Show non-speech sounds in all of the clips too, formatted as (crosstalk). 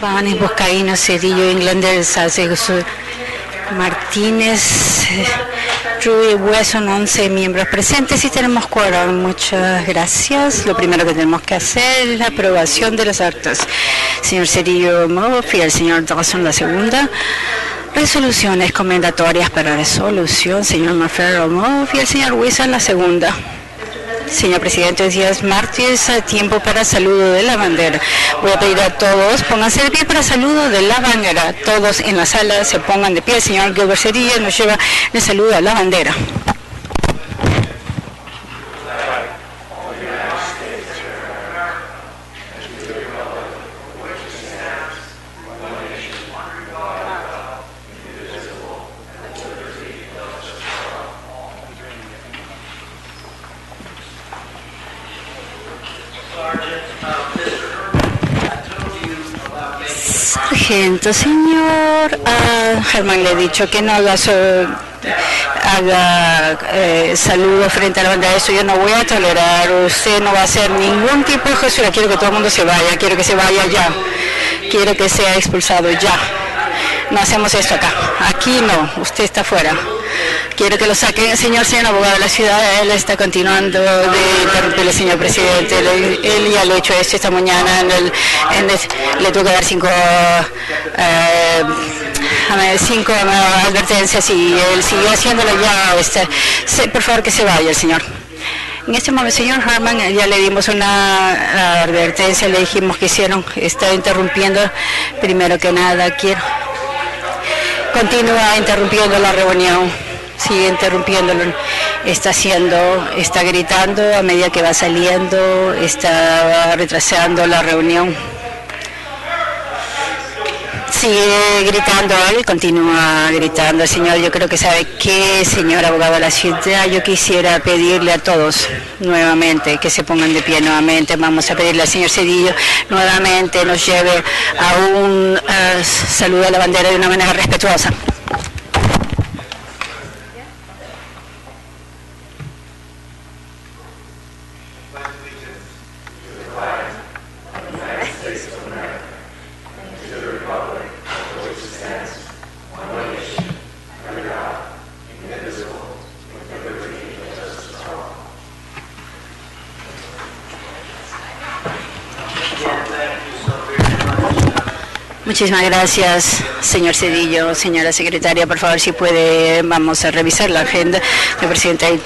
Banes, Boscaíno, Cedillo, Inglander, Martínez, Rui, Hueson, 11 miembros presentes y tenemos cuatro. Muchas gracias. Lo primero que tenemos que hacer es la aprobación de las actas. Señor Cedillo Murphy, el señor Dawson, la segunda. Resoluciones comendatorias para resolución, señor Murphy, el señor Wilson, la segunda. Señor presidente, días martes, tiempo para saludo de la bandera. Voy a pedir a todos, pónganse de pie para saludo de la bandera. Todos en la sala se pongan de pie. Señor Gilbert nos lleva el saludo a la bandera. Señor ah, Germán le he dicho que no haga, eh, saludo frente a la bandera. Eso yo no voy a tolerar. Usted no va a hacer ningún tipo de gestura. Quiero que todo el mundo se vaya. Quiero que se vaya ya. Quiero que sea expulsado ya. No hacemos esto acá. Aquí no. Usted está fuera. Quiero que lo saquen. El señor, señor abogado de la ciudad, él está continuando de interrumpir al señor presidente. Él, ya lo ha hecho esto esta mañana. En el, el, le tuvo que dar cinco, eh, cinco uh, advertencias y él siguió haciéndolo ya. Este, por favor, que se vaya el señor. En este momento, señor Harman, ya le dimos una advertencia, le dijimos que hicieron, está interrumpiendo. Primero que nada, quiero. Continúa interrumpiendo la reunión sigue interrumpiéndolo, está haciendo, está gritando a medida que va saliendo, está retrasando la reunión. Sigue gritando él, continúa gritando, señor. Yo creo que sabe qué, señor abogado de la ciudad. Yo quisiera pedirle a todos nuevamente que se pongan de pie nuevamente. Vamos a pedirle al señor Cedillo nuevamente nos lleve a un uh, saludo a la bandera de una manera respetuosa. Muchísimas gracias, señor Cedillo, señora secretaria. Por favor, si puede, vamos a revisar la agenda. El presidente,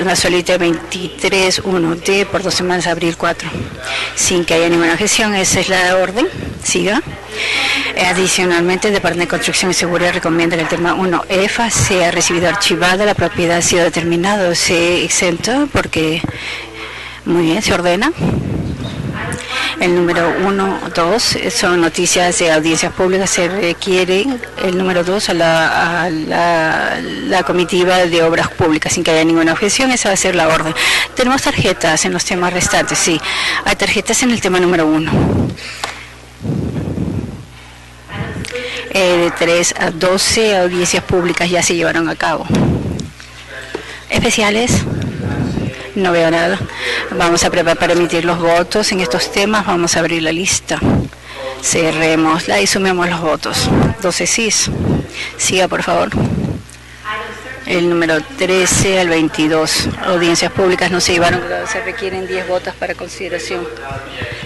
una solita 23, 1D por dos semanas, abril 4, sin que haya ninguna objeción. Esa es la orden. Siga. Adicionalmente, el Departamento de Construcción y Seguridad recomienda que el tema 1 EFA sea recibido archivado, la propiedad ha sido determinado, se exenta porque, muy bien, se ordena. El número 1, 2 son noticias de audiencias públicas. Se requiere el número 2 a, la, a la, comitiva de obras públicas sin que haya ninguna objeción. Esa va a ser la orden. Tenemos tarjetas en los temas restantes, sí. Hay tarjetas en el tema número 1. Eh, de 3 a 12 audiencias públicas ya se llevaron a cabo. Especiales. No veo nada. Vamos a preparar para emitir los votos en estos temas. Vamos a abrir la lista. Cerrémosla y sumemos los votos. 12 sí. Siga, por favor. El número 13 al 22. Audiencias públicas no se llevaron. Se requieren 10 votos para consideración.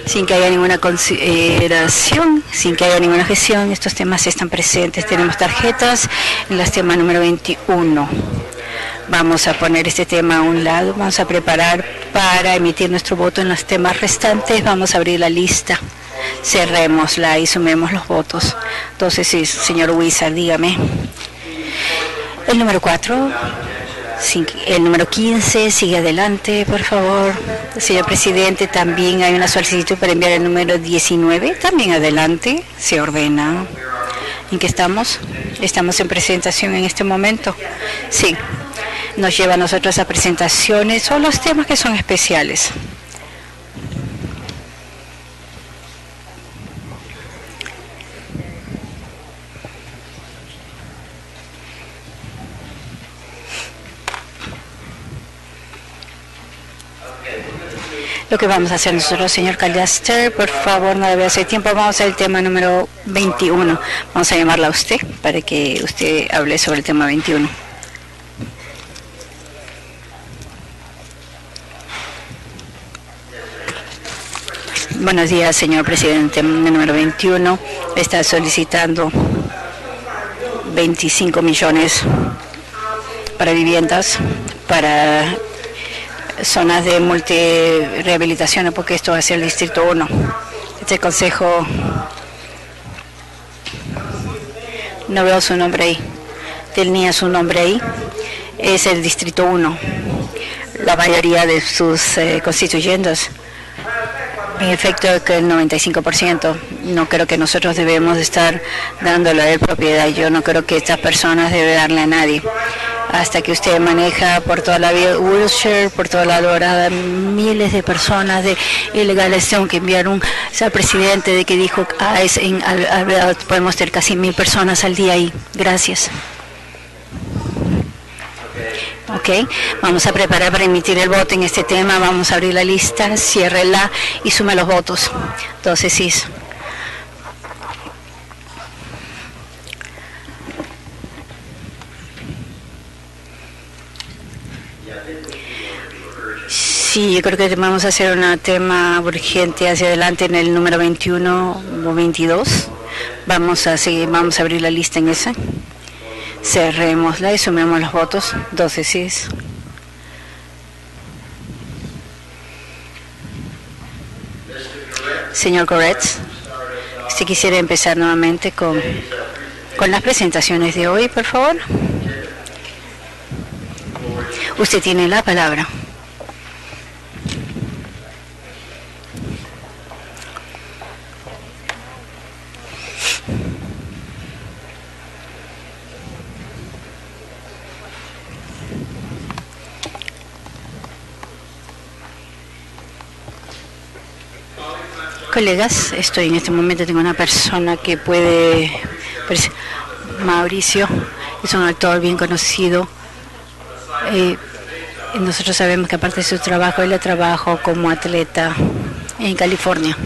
Sin que haya ninguna consideración, sin que haya ninguna gestión, estos temas están presentes. Tenemos tarjetas en las temas número 21. Vamos a poner este tema a un lado, vamos a preparar para emitir nuestro voto en los temas restantes, vamos a abrir la lista, cerrémosla y sumemos los votos. Entonces, sí, señor Wizard, dígame. El número 4, el número 15, sigue adelante, por favor. Señor presidente, también hay una solicitud para enviar el número 19, también adelante, se ordena. ¿En qué estamos? Estamos en presentación en este momento. Sí, nos lleva a nosotros a presentaciones o los temas que son especiales. Lo que vamos a hacer nosotros, señor Callaster, por favor, no debe hacer tiempo. Vamos al tema número 21. Vamos a llamarla a usted para que usted hable sobre el tema 21. Buenos días, señor presidente. Número 21 está solicitando 25 millones para viviendas, para zonas de multirehabilitación, porque esto va a ser el Distrito 1. Este consejo, no veo su nombre ahí, tenía su nombre ahí, es el Distrito 1. La mayoría de sus eh, constituyentes en efecto, que el 95%. No creo que nosotros debemos estar dándole él propiedad. Yo no creo que estas personas deben darle a nadie. Hasta que usted maneja por toda la vía Wilshire, por toda la dorada, miles de personas de ilegales que enviar un al presidente de que dijo, ah, podemos tener casi mil personas al día ahí. Gracias. Ok, vamos a preparar para emitir el voto en este tema. Vamos a abrir la lista, ciérrela y sume los votos. Entonces, sí. Sí, yo creo que vamos a hacer un tema urgente hacia adelante en el número 21 o 22. Vamos a seguir, vamos a abrir la lista en ese. Cerrémosla y sumemos los votos. 12 sí. Señor Goretz, si quisiera empezar nuevamente con, con las presentaciones de hoy, por favor. Usted tiene la palabra. Colegas, estoy en este momento, tengo una persona que puede, Mauricio, es un actor bien conocido. Eh, nosotros sabemos que aparte de su trabajo, él trabajo como atleta en California.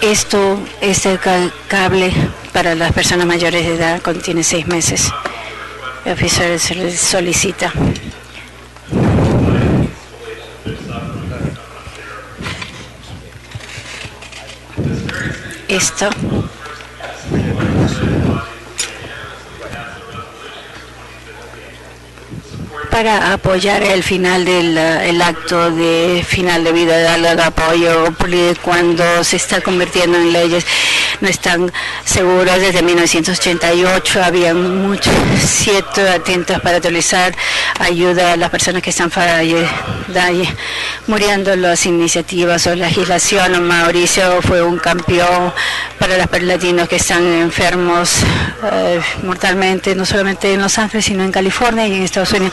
Esto, este cable para las personas mayores de edad contiene seis meses. El oficial solicita esto para apoyar el final del el acto de final de vida, darle apoyo cuando se está convirtiendo en leyes no están seguros. Desde 1988 había muchos, siete atentos para utilizar ayuda a las personas que están muriendo las iniciativas o legislación. Mauricio fue un campeón para los latinos que están enfermos eh, mortalmente, no solamente en Los Ángeles, sino en California y en Estados Unidos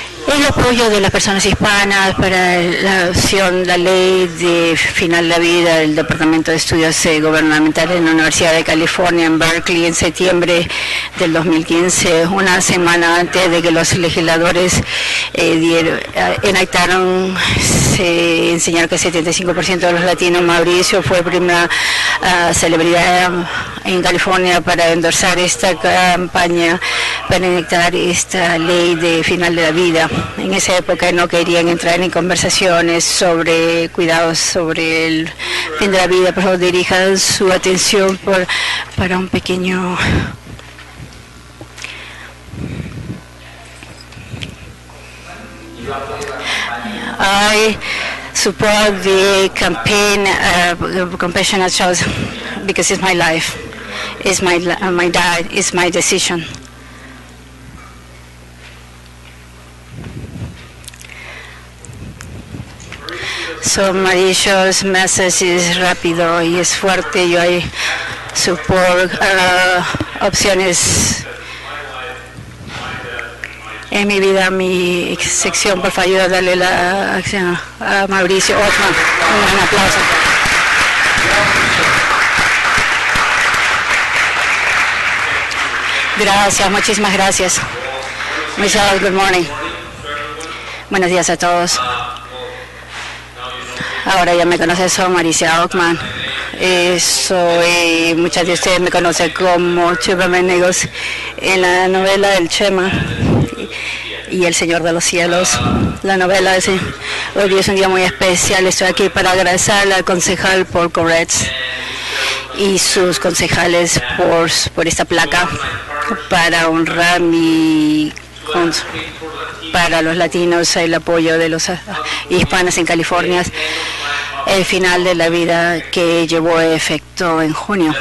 el apoyo de las personas hispanas para la opción, la ley de final de la vida del Departamento de Estudios Gubernamentales en la Universidad de California en Berkeley en septiembre del 2015, una semana antes de que los legisladores eh, eh, enactaron, se enseñaron que el 75% de los latinos, Mauricio fue primera uh, celebridad en California para endorsar esta campaña, para enactar esta ley de final de la vida en esa época no querían entrar en conversaciones sobre cuidados sobre el fin de la vida, pero dirijan su atención por, para un pequeño I support the campaign uh, Compassionate Choice because it's my life, it's my, my dad, it's my decision. So Mauricio's message es rápido y es fuerte. Yo hay support uh, opciones en mi vida, mi sección. Por favor, darle la acción a Mauricio Otman. Un gran aplauso. Gracias, muchísimas gracias. Good morning. Buenos días a todos. Ahora ya me conoce, soy Maricia Ockman. Soy, muchas de ustedes me conocen como Chema Menegos en la novela del Chema y El Señor de los Cielos. La novela de hoy es un día muy especial. Estoy aquí para agradecer al concejal Paul Corretz y sus concejales por, por esta placa para honrar mi para los latinos el apoyo de los hispanos en California el final de la vida que llevó efecto en junio.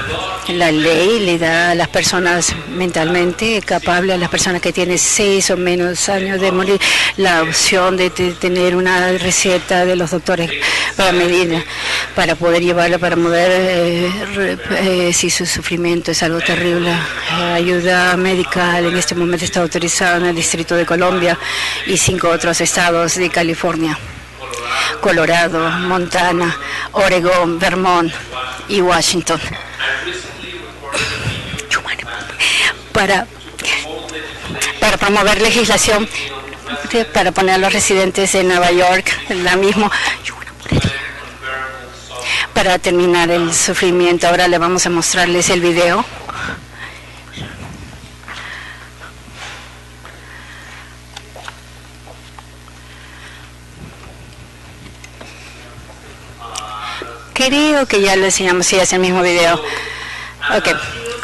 La ley le da a las personas mentalmente capables, a las personas que tienen seis o menos años de morir, la opción de tener una receta de los doctores para medir, para poder llevarla, para mover eh, eh, si su sufrimiento es algo terrible. ayuda medical en este momento está autorizada en el Distrito de Colombia y cinco otros estados de California. Colorado, Montana, Oregón, Vermont y Washington. Para, para promover legislación para poner a los residentes de Nueva York la misma para terminar el sufrimiento. Ahora le vamos a mostrarles el video. Creo que ya lo enseñamos, sí, es el mismo video. Ok,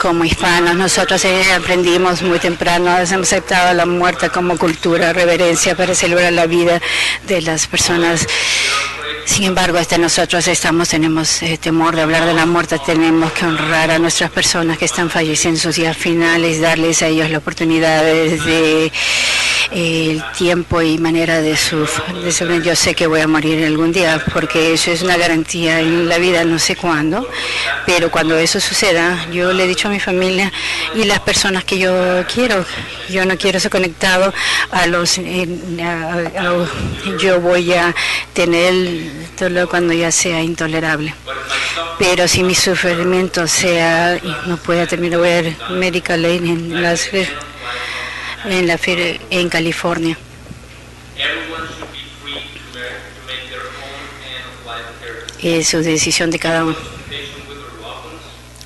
como hispanos, nosotros eh, aprendimos muy temprano, hemos aceptado la muerte como cultura, reverencia para celebrar la vida de las personas. Sin embargo, hasta nosotros estamos, tenemos eh, temor de hablar de la muerte, tenemos que honrar a nuestras personas que están falleciendo en sus días finales, darles a ellos la oportunidad de el tiempo y manera de su, Yo sé que voy a morir algún día porque eso es una garantía en la vida, no sé cuándo, pero cuando eso suceda, yo le he dicho a mi familia y las personas que yo quiero, yo no quiero ser conectado a los, eh, yo voy a tener dolor cuando ya sea intolerable. Pero si mi sufrimiento sea, no pueda terminar, voy a ver Medical Aid en las en la en California. Es su decisión de cada uno.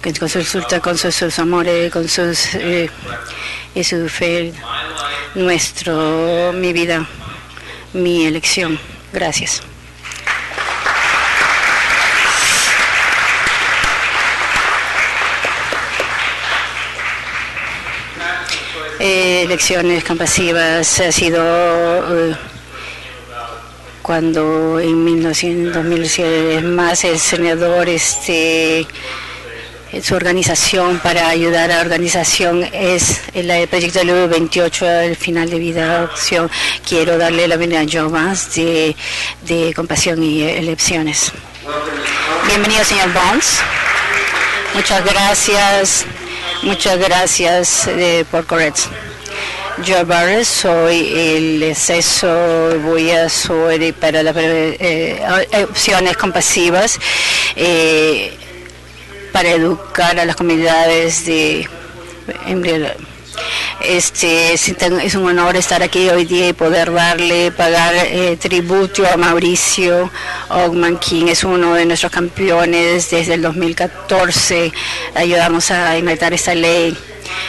Que consulta con sus, amores, con sus eh, su fe, nuestro, mi vida, mi elección. Gracias. Eh, elecciones compasivas ha sido eh, cuando en 1907 es más el senador este su organización para ayudar a la organización es el proyecto de 28 al final de vida opción. Quiero darle la bienvenida más de, de compasión y elecciones. Bienvenido señor Bonds muchas gracias Muchas gracias eh, por correcto. Yo Barres, soy el exceso, voy a soy para las eh, opciones compasivas eh, para educar a las comunidades de este, es un honor estar aquí hoy día y poder darle, pagar eh, tributo a Mauricio Ogman, quien es uno de nuestros campeones desde el 2014. Ayudamos a inventar esta ley.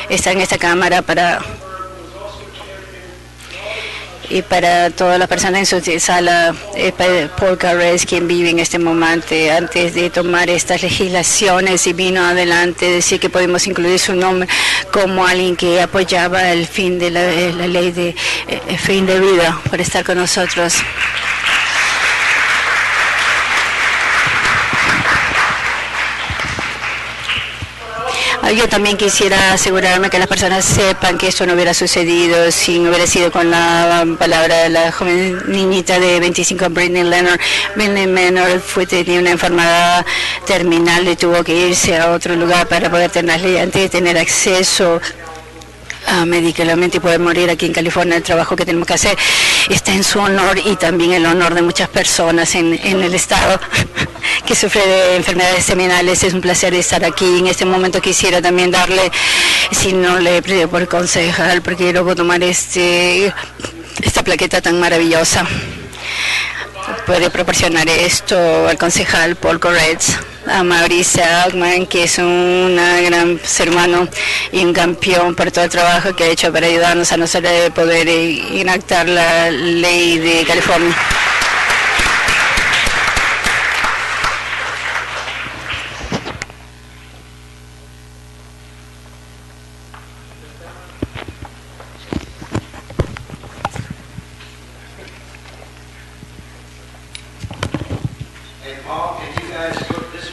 Está en esta Cámara para y para todas las personas en su sala, eh, Paul Carres, quien vive en este momento, antes de tomar estas legislaciones y vino adelante, decir que podemos incluir su nombre como alguien que apoyaba el fin de la, eh, ley de eh, fin de vida, por estar con nosotros. Yo también quisiera asegurarme que las personas sepan que esto no hubiera sucedido si no hubiera sido con la palabra de la joven niñita de 25, Britney Leonard. Britney Leonard fue, tenía una enfermedad terminal y tuvo que irse a otro lugar para poder tener, antes de tener acceso a medicamente y poder morir aquí en California. El trabajo que tenemos que hacer está en su honor y también el honor de muchas personas en, en el estado que sufre de enfermedades seminales. Es un placer estar aquí. En este momento quisiera también darle, si no le he pedido por concejal, porque quiero tomar este esta plaqueta tan maravillosa puede proporcionar esto al concejal Paul Corretz, a Mauricia Augman, que es un gran ser humano y un campeón por todo el trabajo que ha hecho para ayudarnos a nosotros poder inactar la ley de California.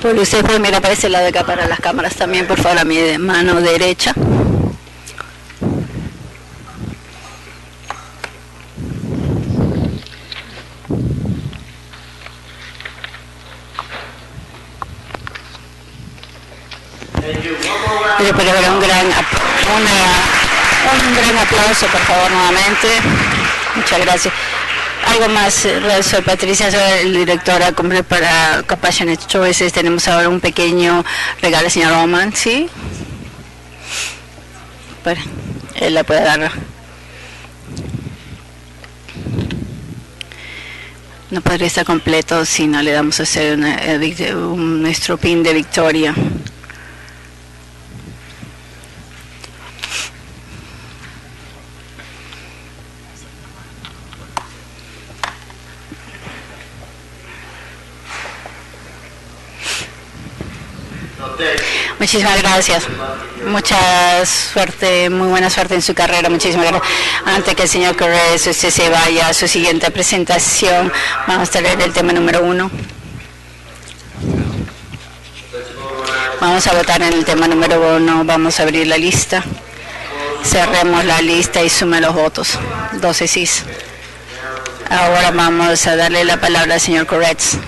Por usted puede mirar para ese lado de acá para las cámaras también, por favor, a mi mano derecha. Yo ver un gran, una, un gran aplauso, por favor, nuevamente. Muchas gracias. Algo más, eh, soy Patricia, soy directora para Compassionate Choices. Tenemos ahora un pequeño regalo, señor Roman, ¿sí? Para, él la puede dar. No podría estar completo si no le damos a hacer una, eh, un, nuestro pin de victoria. Muchísimas gracias. Mucha suerte, muy buena suerte en su carrera. Muchísimas gracias. Antes que el señor Correa se vaya a su siguiente presentación, vamos a tener el tema número uno. Vamos a votar en el tema número uno. Vamos a abrir la lista. Cerremos la lista y sume los votos. 12 sí. Ahora vamos a darle la palabra al señor Corretz.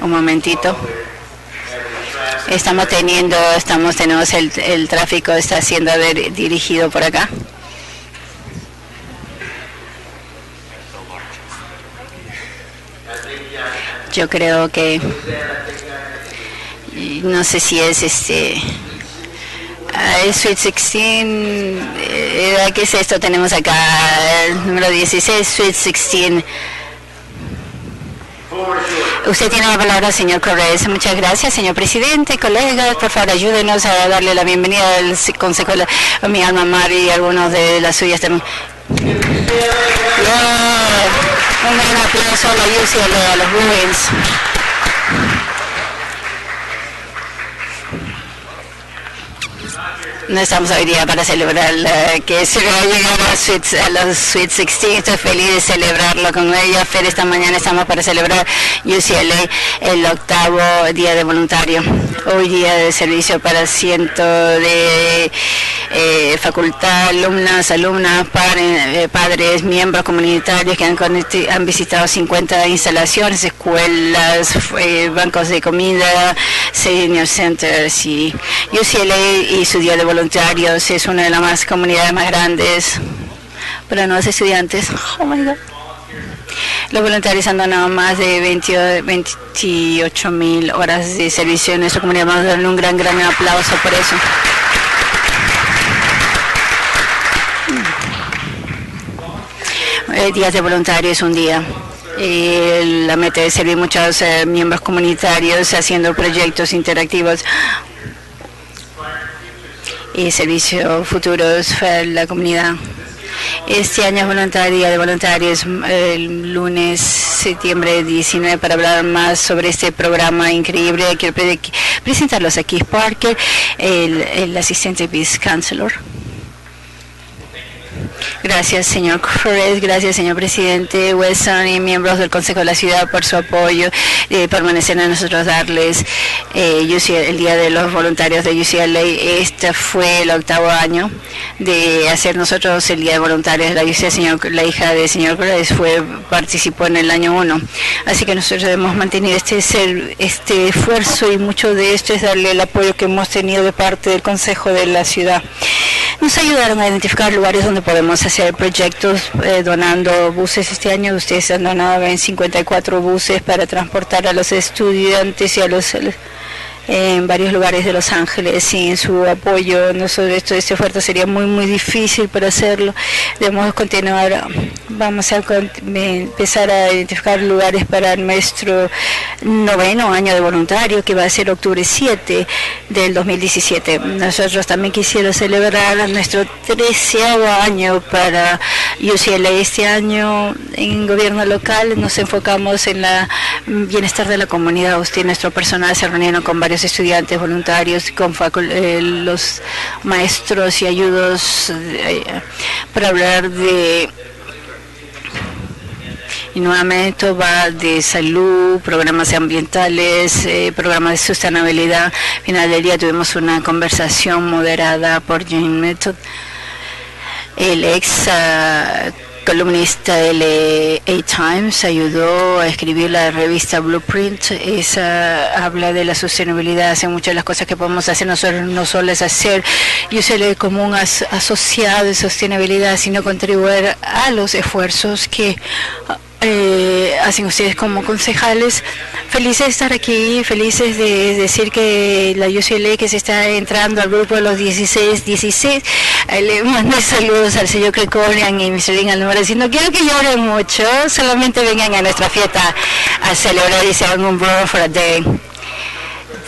Un momentito. Estamos teniendo, estamos tenemos el, el tráfico está siendo dirigido por acá. Yo creo que no sé si es este uh, Sweet 16 eh, ¿qué es esto? tenemos acá el número 16 Sweet 16 Usted tiene la palabra, señor Corrales. Muchas gracias, señor presidente, colegas. Por favor, ayúdenos a darle la bienvenida al Consejo a mi alma Mari y algunos de las suyas también. Un gran aplauso a la UCLA, a los Bruins. No estamos hoy día para celebrar que se va a llegar a, los Sweet 16. Estoy feliz de celebrarlo con ella. Fer, esta mañana estamos para celebrar UCLA el octavo día de voluntario. Hoy día de servicio para cientos de eh, facultad, alumnas, alumnas, eh, padres, miembros comunitarios que han, han visitado 50 instalaciones, escuelas, eh, bancos de comida, senior centers y UCLA y su día de voluntario voluntarios, es una de las más comunidades más grandes para nuevos estudiantes. Oh my God. Los voluntarios han donado más de 28 mil horas de servicio en nuestra comunidad. Vamos a darle un gran, gran aplauso por eso. El Día de Voluntarios es un día. Y la meta es servir muchos eh, miembros comunitarios haciendo proyectos interactivos y servicios futuros para la comunidad. Este año es voluntaria de voluntarios el lunes, septiembre 19, para hablar más sobre este programa increíble. Quiero presentarlos aquí. Parker, el, el asistente vice chancellor. Gracias, señor Cruz. Gracias, señor presidente Wilson y miembros del Consejo de la Ciudad por su apoyo y permanecer a nosotros darles eh, el Día de los Voluntarios de UCLA. Este fue el octavo año de hacer nosotros el Día de Voluntarios. La, señor, la hija de señor Cruz fue, participó en el año uno. Así que nosotros hemos mantenido este, este esfuerzo y mucho de esto es darle el apoyo que hemos tenido de parte del Consejo de la Ciudad. Nos ayudaron a identificar lugares donde podemos hacer proyectos eh, donando buses. Este año ustedes han donado en 54 buses para transportar a los estudiantes y a los en varios lugares de Los Ángeles sin su apoyo. Nosotros, esto, este esfuerzo sería muy, muy difícil para hacerlo. Debemos continuar. Vamos a empezar a identificar lugares para nuestro noveno año de voluntario, que va a ser octubre 7 del 2017. Nosotros también quisiéramos celebrar nuestro treceavo año para UCLA. Este año en gobierno local nos enfocamos en la bienestar de la comunidad. Usted nuestro personal se reunieron con varios estudiantes voluntarios, con eh, los maestros y ayudos eh, para hablar de y nuevamente va de salud, programas ambientales, eh, programas de sostenibilidad. Al final del día tuvimos una conversación moderada por Jane Method, el ex uh, columnista del A Times, ayudó a escribir la revista Blueprint. Esa habla de la sostenibilidad, hace muchas de las cosas que podemos hacer nosotros no solo es hacer yo sé como un asociado de sostenibilidad, sino contribuir a los esfuerzos que eh, hacen ustedes como concejales. Felices de estar aquí, felices de decir que la UCLA que se está entrando al grupo de los 16, 16, eh, le mando saludos al señor Crecorian y Mr. Dean número diciendo quiero que lloren mucho, solamente vengan a nuestra fiesta a celebrar y se un bro for a day.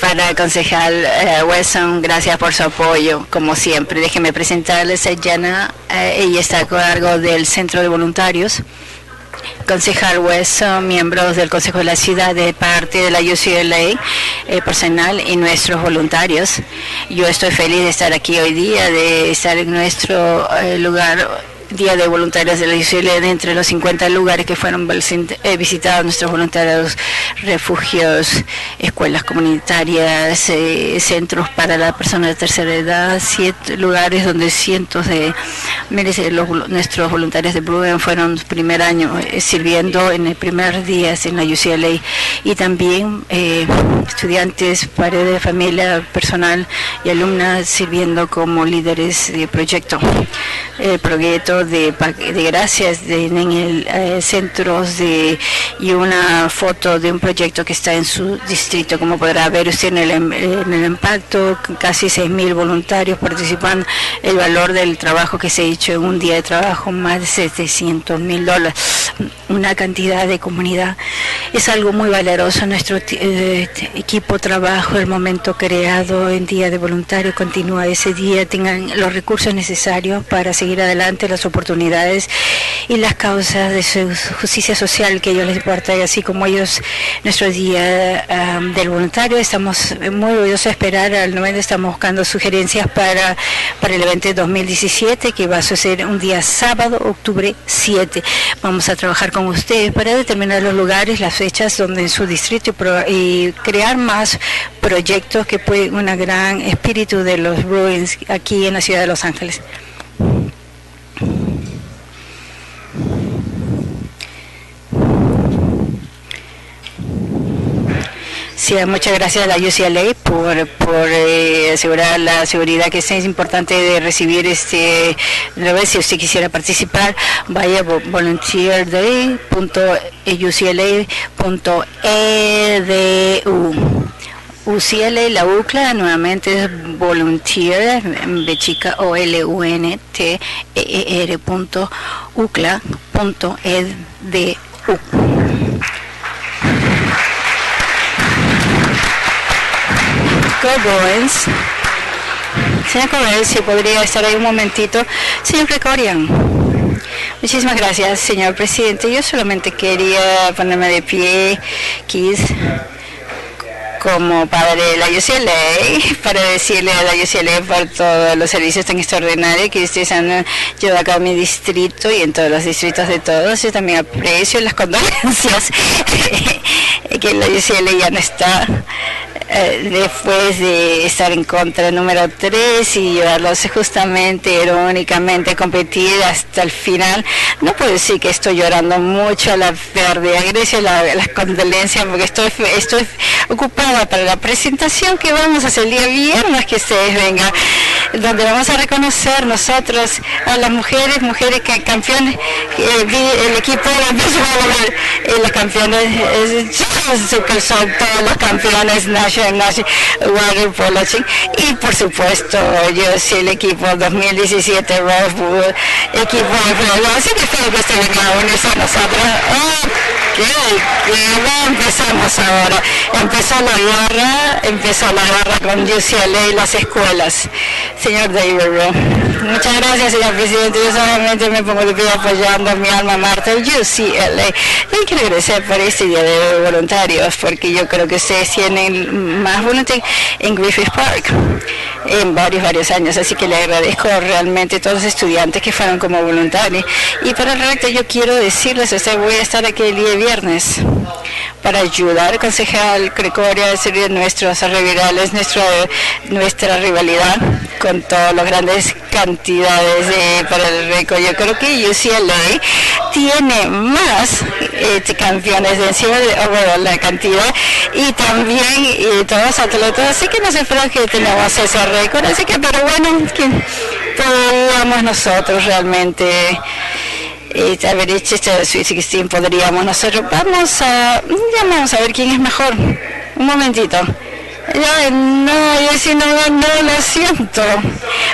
Para el concejal uh, Wesson, gracias por su apoyo, como siempre. Déjenme presentarles a Jana, ella está a cargo del Centro de Voluntarios concejal West miembros del Consejo de la Ciudad de parte de la UCLA eh, personal y nuestros voluntarios. Yo estoy feliz de estar aquí hoy día, de estar en nuestro eh, lugar Día de Voluntarios de la UCLA, entre los 50 lugares que fueron eh, visitados nuestros voluntarios, refugios, escuelas comunitarias, eh, centros para la persona de tercera edad, siete lugares donde cientos de nuestros voluntarios de Blue fueron primer año eh, sirviendo en el primer día en la UCLA y también estudiantes, paredes de familia, personal y alumnas sirviendo como líderes de proyecto. El proyecto de, de gracias en el eh, centro de, y una foto de un proyecto que está en su distrito. Como podrá ver usted en el, en el impacto, casi 6.000 voluntarios participan, el valor del trabajo que se ha hecho en un día de trabajo, más de 700 mil dólares, una cantidad de comunidad. Es algo muy valioso. Nuestro eh, equipo trabajo, el momento creado en Día de Voluntario, continúa ese día, tengan los recursos necesarios para seguir adelante las oportunidades y las causas de su justicia social que ellos les importa, y así como ellos, nuestro día del voluntario, estamos muy orgullosos de esperar al momento, estamos buscando sugerencias para, para el evento de 2017, que va a suceder un día sábado, octubre 7. Vamos a trabajar con ustedes para determinar los lugares, las fechas donde en su distrito y, crear más proyectos que pueden un gran espíritu de los Bruins aquí en la ciudad de Los Ángeles. Muchas gracias a la UCLA por, por eh, asegurar la seguridad que es importante de recibir este si usted quisiera participar vaya a volunteer.ucla.edu UCLA, la UCLA nuevamente es volunteer, de chica O L U N T E E R punto UCLA punto edu. Go Boys. Señor Coronel, si podría estar ahí un momentito. Señor Gregorian. Muchísimas gracias, señor presidente. Yo solamente quería ponerme de pie, Keith como padre de la UCLA (laughs) para decirle a la UCLA por todos los servicios tan extraordinarios que ustedes han llevado a cabo en mi distrito y en todos los distritos de todos. Yo también aprecio las condolencias (laughs) que la UCLA ya no está eh, después de estar en contra número 3 y llevarlos justamente, irónicamente, a competir hasta el final. No puedo decir que estoy llorando mucho a la pérdida, Grecia, la, las condolencias, porque estoy, estoy ocupada para la presentación que vamos a hacer el día viernes que ustedes vengan. donde vamos a reconocer nosotros a las mujeres, mujeres que campeones, el equipo de la los campeones, son todos los campeones National, National Water Polo y por supuesto yo soy el equipo 2017 Red Bull, equipo de así que espero que estén a unirse nosotros. Oh, ¿qué? empezamos ahora. Empezó la guerra, empezó la con UCLA y las escuelas. Señor David Muchas gracias, señor presidente. Yo solamente me pongo de pie apoyando a mi alma Marta, UCLA. Y quiero agradecer por este día de voluntarios, porque yo creo que ustedes tienen más voluntarios en Griffith Park en varios, varios años. Así que le agradezco realmente a todos los estudiantes que fueron como voluntarios. Y para el resto yo quiero decirles, usted voy a estar aquí el día viernes. Para ayudar al concejal Gregorio a servir nuestros rivales, nuestra, nuestra rivalidad con todas las grandes cantidades de, para el récord. Yo creo que UCLA tiene más este, campeones de encima de la cantidad y también y todos los atletas, así que no se espera que tenemos ese récord, así que pero bueno, que podamos nosotros realmente eh, haber hecho este Sweet podríamos nosotros, vamos a, ya vamos a ver quién es mejor, un momentito. No, yo si no, no lo siento.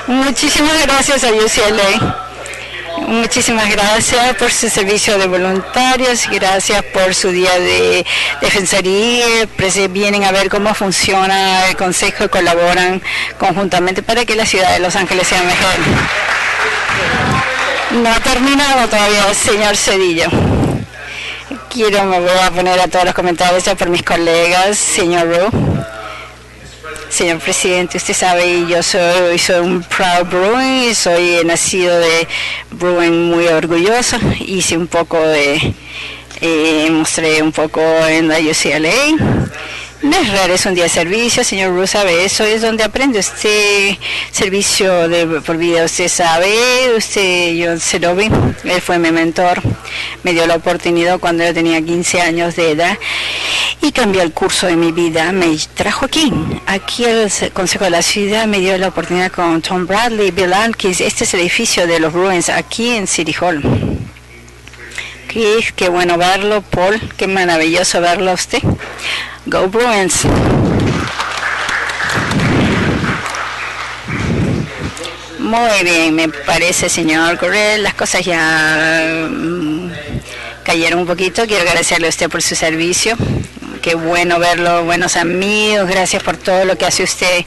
Muchísimas gracias a UCLA. Muchísimas gracias por su servicio de voluntarios, gracias por su día de defensoría, vienen a ver cómo funciona el consejo y colaboran conjuntamente para que la ciudad de Los Ángeles sea mejor. No ha terminado todavía, señor Cedillo. Quiero, me voy a poner a todos los comentarios por mis colegas, señor Ru. Señor presidente, usted sabe, yo soy, soy un proud Bruin, soy nacido de Bruin muy orgulloso, hice un poco de, eh, mostré un poco en la UCLA no es raro, es un día de servicio, señor Ruth sabe eso, es donde aprende usted servicio de por vida, usted sabe, usted, yo se lo vi, él fue mi mentor, me dio la oportunidad cuando yo tenía 15 años de edad y cambió el curso de mi vida, me trajo aquí, aquí el Consejo de la Ciudad me dio la oportunidad con Tom Bradley, Bill Atkins, este es el edificio de los Bruins aquí en City Hall. Qué, qué bueno verlo, Paul, qué maravilloso verlo a usted. Go Bruins. Muy bien, me parece, señor Correa. Las cosas ya mm, cayeron un poquito. Quiero agradecerle a usted por su servicio. Qué bueno verlo, buenos amigos. Gracias por todo lo que hace usted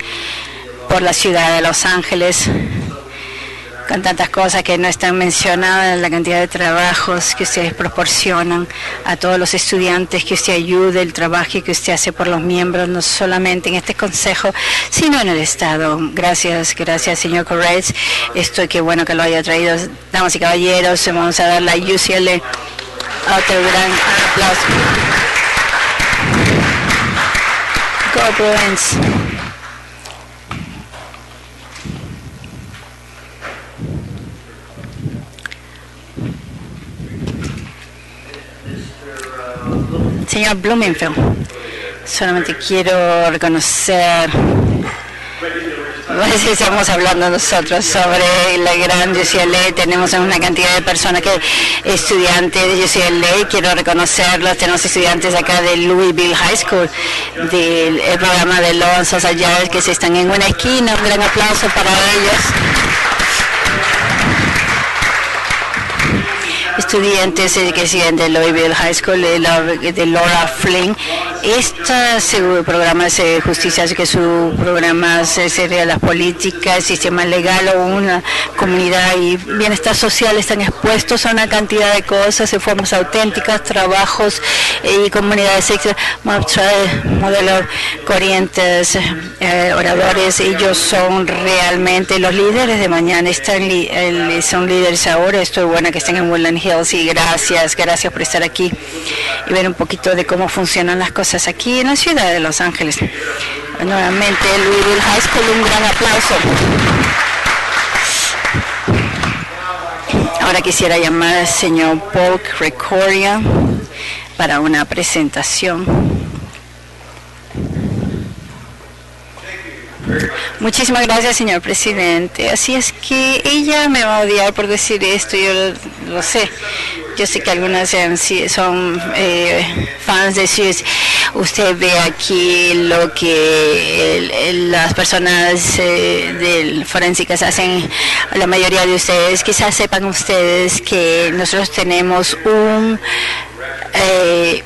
por la ciudad de Los Ángeles con tantas cosas que no están mencionadas, la cantidad de trabajos que ustedes proporcionan a todos los estudiantes, que usted ayude, el trabajo que usted hace por los miembros, no solamente en este consejo, sino en el Estado. Gracias, gracias, señor Corrales. Esto qué bueno que lo haya traído. Damas y caballeros, vamos a dar la UCL otro gran aplauso. Go Señor Blumenfeld, solamente quiero reconocer (laughs) estamos hablando nosotros sobre la gran UCLA, tenemos una cantidad de personas que estudiantes de UCLA, quiero reconocerlos, tenemos estudiantes acá de Louisville High School, del programa de Lonzos allá que se están en una esquina, un gran aplauso para ellos. Estudiantes que siguen de Louisville High School de, Laura Flynn. Este programa de justicia, que su programa sería las políticas, sistema legal o una comunidad y bienestar social están expuestos a una cantidad de cosas de formas auténticas, trabajos y comunidades modelos corrientes, eh, oradores. Ellos son realmente los líderes de mañana, están son líderes ahora. Estoy buena que estén en Woodland Hills y gracias, gracias por estar aquí y ver un poquito de cómo funcionan las cosas aquí en la ciudad de Los Ángeles. Nuevamente, Louisville High School, un gran aplauso. Ahora quisiera llamar al señor Paul Recordia para una presentación. Muchísimas gracias, señor presidente. Así es que ella me va a odiar por decir esto, yo lo, sé. Yo sé que algunas son eh, fans de Suez. Usted ve aquí lo que las personas eh, del forensicas hacen. La mayoría de ustedes, quizás sepan ustedes que nosotros tenemos un... Eh,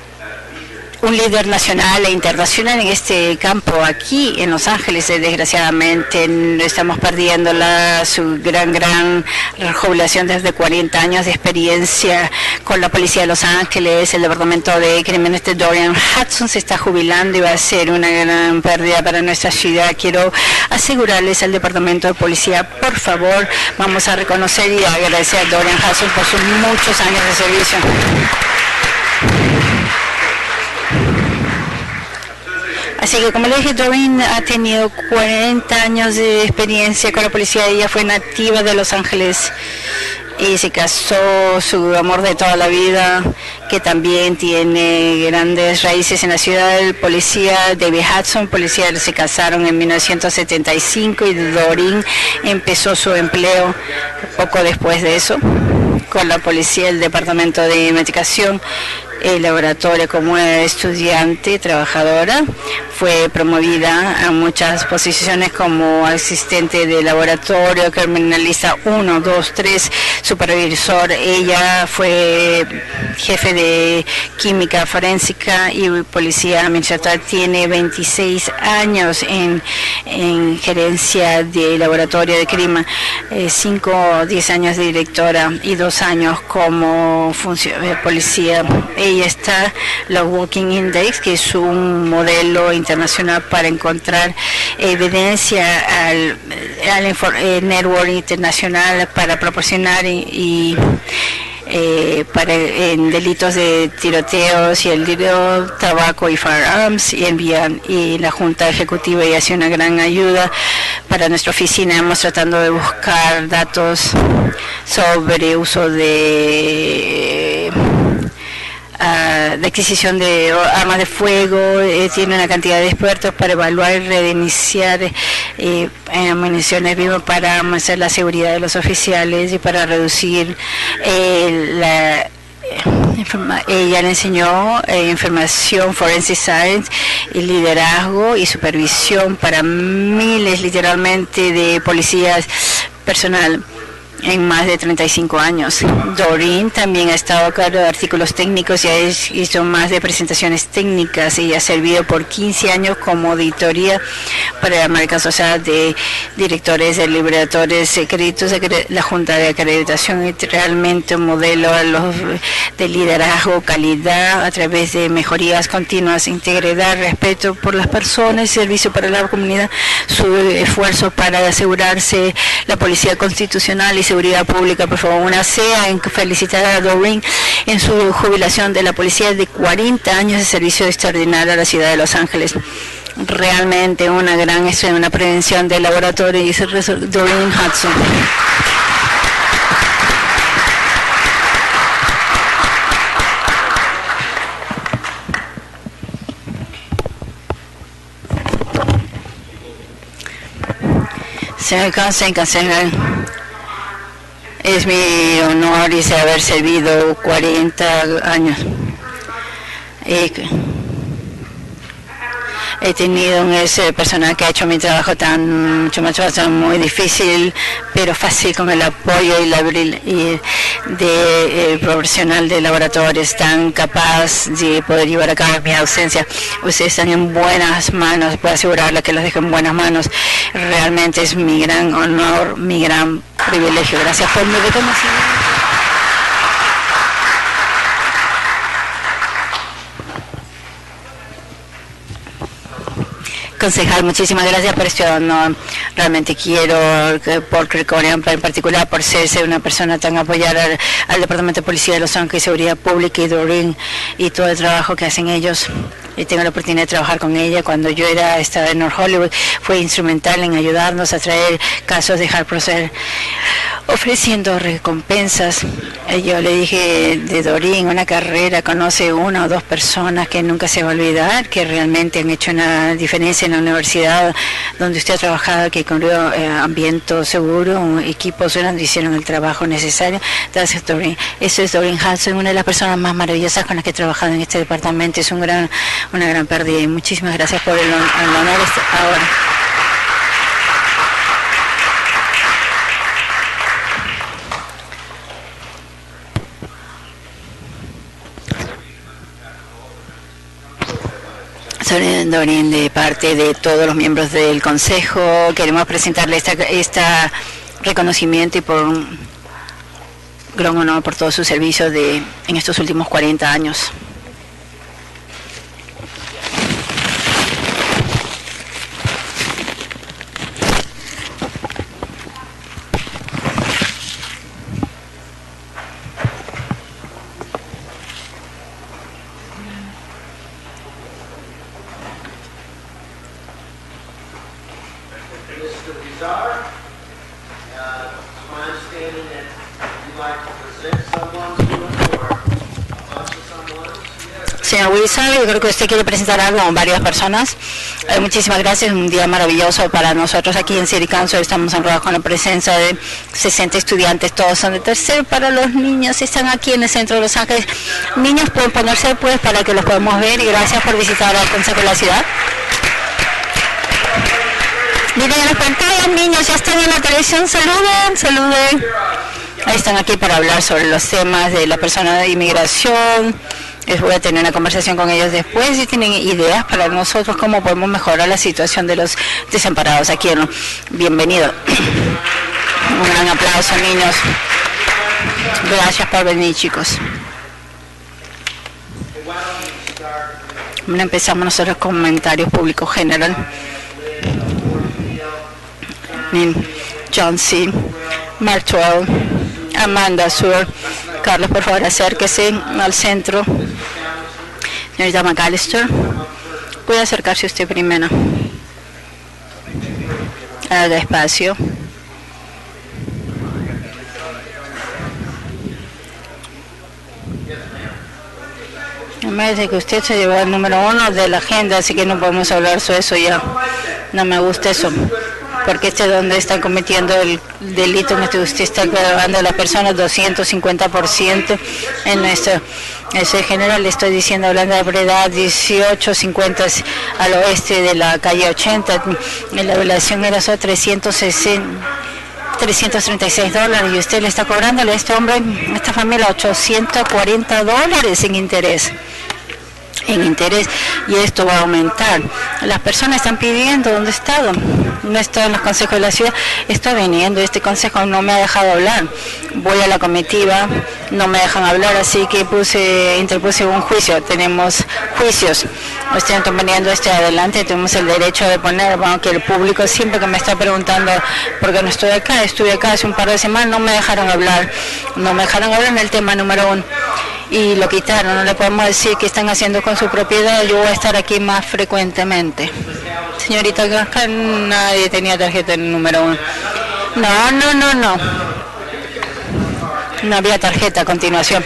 un líder nacional e internacional en este campo aquí en Los Ángeles. Desgraciadamente estamos perdiendo la, su gran, gran jubilación desde 40 años de experiencia con la policía de Los Ángeles. El departamento de crímenes de Dorian Hudson se está jubilando y va a ser una gran pérdida para nuestra ciudad. Quiero asegurarles al departamento de policía, por favor, vamos a reconocer y agradecer a Dorian Hudson por sus muchos años de servicio. Así que como le dije, Doreen ha tenido 40 años de experiencia con la policía. Ella fue nativa de Los Ángeles y se casó, su amor de toda la vida, que también tiene grandes raíces en la ciudad. El policía David Hudson, policía, se casaron en 1975 y Doreen empezó su empleo poco después de eso con la policía del Departamento de Investigación el laboratorio como estudiante trabajadora. Fue promovida a muchas posiciones como asistente de laboratorio, criminalista 1, 2, 3, supervisor. Ella fue jefe de química forénsica y policía administrativa. Tiene 26 años en, en gerencia de laboratorio de crimen, 5 o 10 años de directora y 2 años como policía. Ella ahí está la Walking Index, que es un modelo internacional para encontrar evidencia al, al eh, network internacional para proporcionar y, y eh, para en delitos de tiroteos y el dinero, tabaco y firearms y envían y la Junta Ejecutiva y hace una gran ayuda para nuestra oficina. Hemos tratando de buscar datos sobre uso de uh, de adquisición de armas de fuego, eh, tiene una cantidad de expertos para evaluar y reiniciar eh, municiones vivas para hacer la seguridad de los oficiales y para reducir eh, la ella le enseñó eh, información forensic science y liderazgo y supervisión para miles literalmente de policías personal en más de 35 años. Doreen también ha estado a cargo de artículos técnicos y ha hecho más de presentaciones técnicas y ha servido por 15 años como auditoría para la marca social de directores de liberadores secretos de la Junta de Acreditación y realmente un modelo de liderazgo, calidad a través de mejorías continuas, integridad, respeto por las personas, servicio para la comunidad, su esfuerzo para asegurarse la policía constitucional y Seguridad Pública, por favor, una sea en felicitar a Doreen en su jubilación de la policía de 40 años de servicio extraordinario a la ciudad de Los Ángeles. Realmente una gran una prevención del laboratorio y Doreen Hudson. Señor Cáncer, es mi honor dice haber servido 40 años. Y he tenido ese personal que ha hecho mi trabajo tan mucho más muy difícil, pero fácil con el apoyo y la y de profesional de laboratorios tan capaz de poder llevar a cabo mi ausencia. Ustedes están en buenas manos, puedo asegurarle que los dejo en buenas manos. Realmente es mi gran honor, mi gran privilegio. Gracias por mi reconocimiento. concejal, muchísimas gracias por esto. No, realmente quiero, por en particular, por ser, una persona tan apoyada al, Departamento de Policía de Los Ángeles, Seguridad Pública y Doreen y todo el trabajo que hacen ellos y tengo la oportunidad de trabajar con ella. Cuando yo era estaba en North Hollywood fue instrumental en ayudarnos a traer casos de hard proceder ofreciendo recompensas. Eh, yo le dije de Dorín una carrera conoce una o dos personas que nunca se va a olvidar que realmente han hecho una diferencia en la universidad donde usted ha trabajado que con eh, ambiente seguro equipos donde hicieron el trabajo necesario. Gracias Dorín eso es Dorín Hanson una de las personas más maravillosas con las que he trabajado en este departamento. Es un gran una gran pérdida y muchísimas gracias por el, el honor ahora. Soy Dorin, de parte de todos los miembros del Consejo, queremos presentarle esta, esta reconocimiento y por un gran honor por todo su servicio de, en estos últimos 40 años. Creo que usted quiere presentar algo con varias personas. Eh, muchísimas gracias, un día maravilloso para nosotros aquí en Council. Estamos honrados con la presencia de 60 estudiantes, todos son de tercero para los niños. Están aquí en el centro de Los Ángeles. Niños pueden ponerse pues para que los podamos ver y gracias por visitar al Consejo de la Ciudad. Miren en las pantallas, niños, ya están en la televisión, saluden, saluden. Ahí están aquí para hablar sobre los temas de la persona de inmigración. Voy a tener una conversación con ellos después si tienen ideas para nosotros cómo podemos mejorar la situación de los desamparados aquí. ¿no? Bienvenido. Un gran aplauso, niños. Gracias por venir, chicos. Bueno, empezamos nosotros con comentarios públicos general. John C. Martuel, Amanda Sur. Carlos, por favor, acérquese al centro. Señorita McAllister, puede acercarse usted primero. Haga espacio. Me parece que usted se llevó el número uno de la agenda, así que no podemos hablar sobre eso ya. No me gusta eso porque este es donde están cometiendo el delito, este usted está grabando a las personas 250% en nuestro, eso en general. Le estoy diciendo, hablando de Breda 1850 al oeste de la calle 80, en la violación era solo 360. 336 dólares. Y usted le está cobrando a este hombre, a esta familia 840 dólares en interés en interés y esto va a aumentar. Las personas están pidiendo dónde he estado. No estoy en los consejos de la ciudad, estoy viniendo. Este consejo no me ha dejado hablar. Voy a la comitiva, no me dejan hablar, así que puse, interpuse un juicio. Tenemos juicios. Estoy poniendo este adelante, tenemos el derecho de poner, bueno, que el público siempre que me está preguntando por qué no estoy acá, estuve acá hace un par de semanas, no me dejaron hablar. No me dejaron hablar en el tema número uno y lo quitaron. No le podemos decir qué están haciendo con su propiedad. Yo voy a estar aquí más frecuentemente. Señorita, acá nadie tenía tarjeta número uno. No, no, no, no. No había tarjeta a continuación.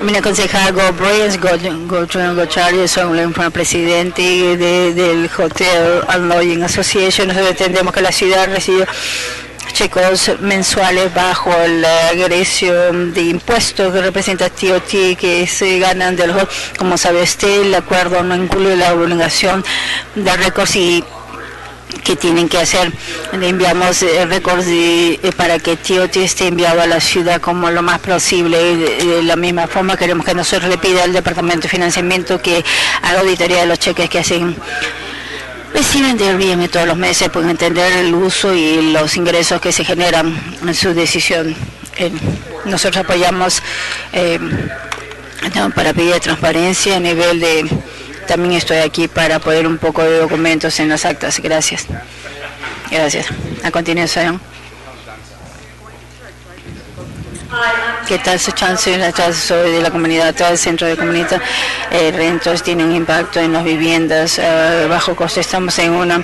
Mi concejal Go Brains, Go, Go, Go Charlie, soy el presidente de, del Hotel and Lodging Association. Nosotros entendemos que la ciudad recibió checos mensuales bajo la agresión de impuestos que representa TOT que se ganan de los como sabe usted el acuerdo no incluye la obligación de récords y que tienen que hacer. Le enviamos eh, récords eh, para que TOT esté enviado a la ciudad como lo más posible. De, de la misma forma queremos que nosotros le pida al Departamento de Financiamiento que haga auditoría de los cheques que hacen reciben de Airbnb todos los meses, pueden entender el uso y los ingresos que se generan en su decisión. Eh, nosotros apoyamos eh, para pedir transparencia a nivel de... También estoy aquí para poner un poco de documentos en las actas. Gracias. Gracias. A continuación. ¿Qué tal su chance soy de la comunidad, todo el centro de comunidad? Eh, rentos tienen impacto en las viviendas eh, bajo costo. Estamos en una,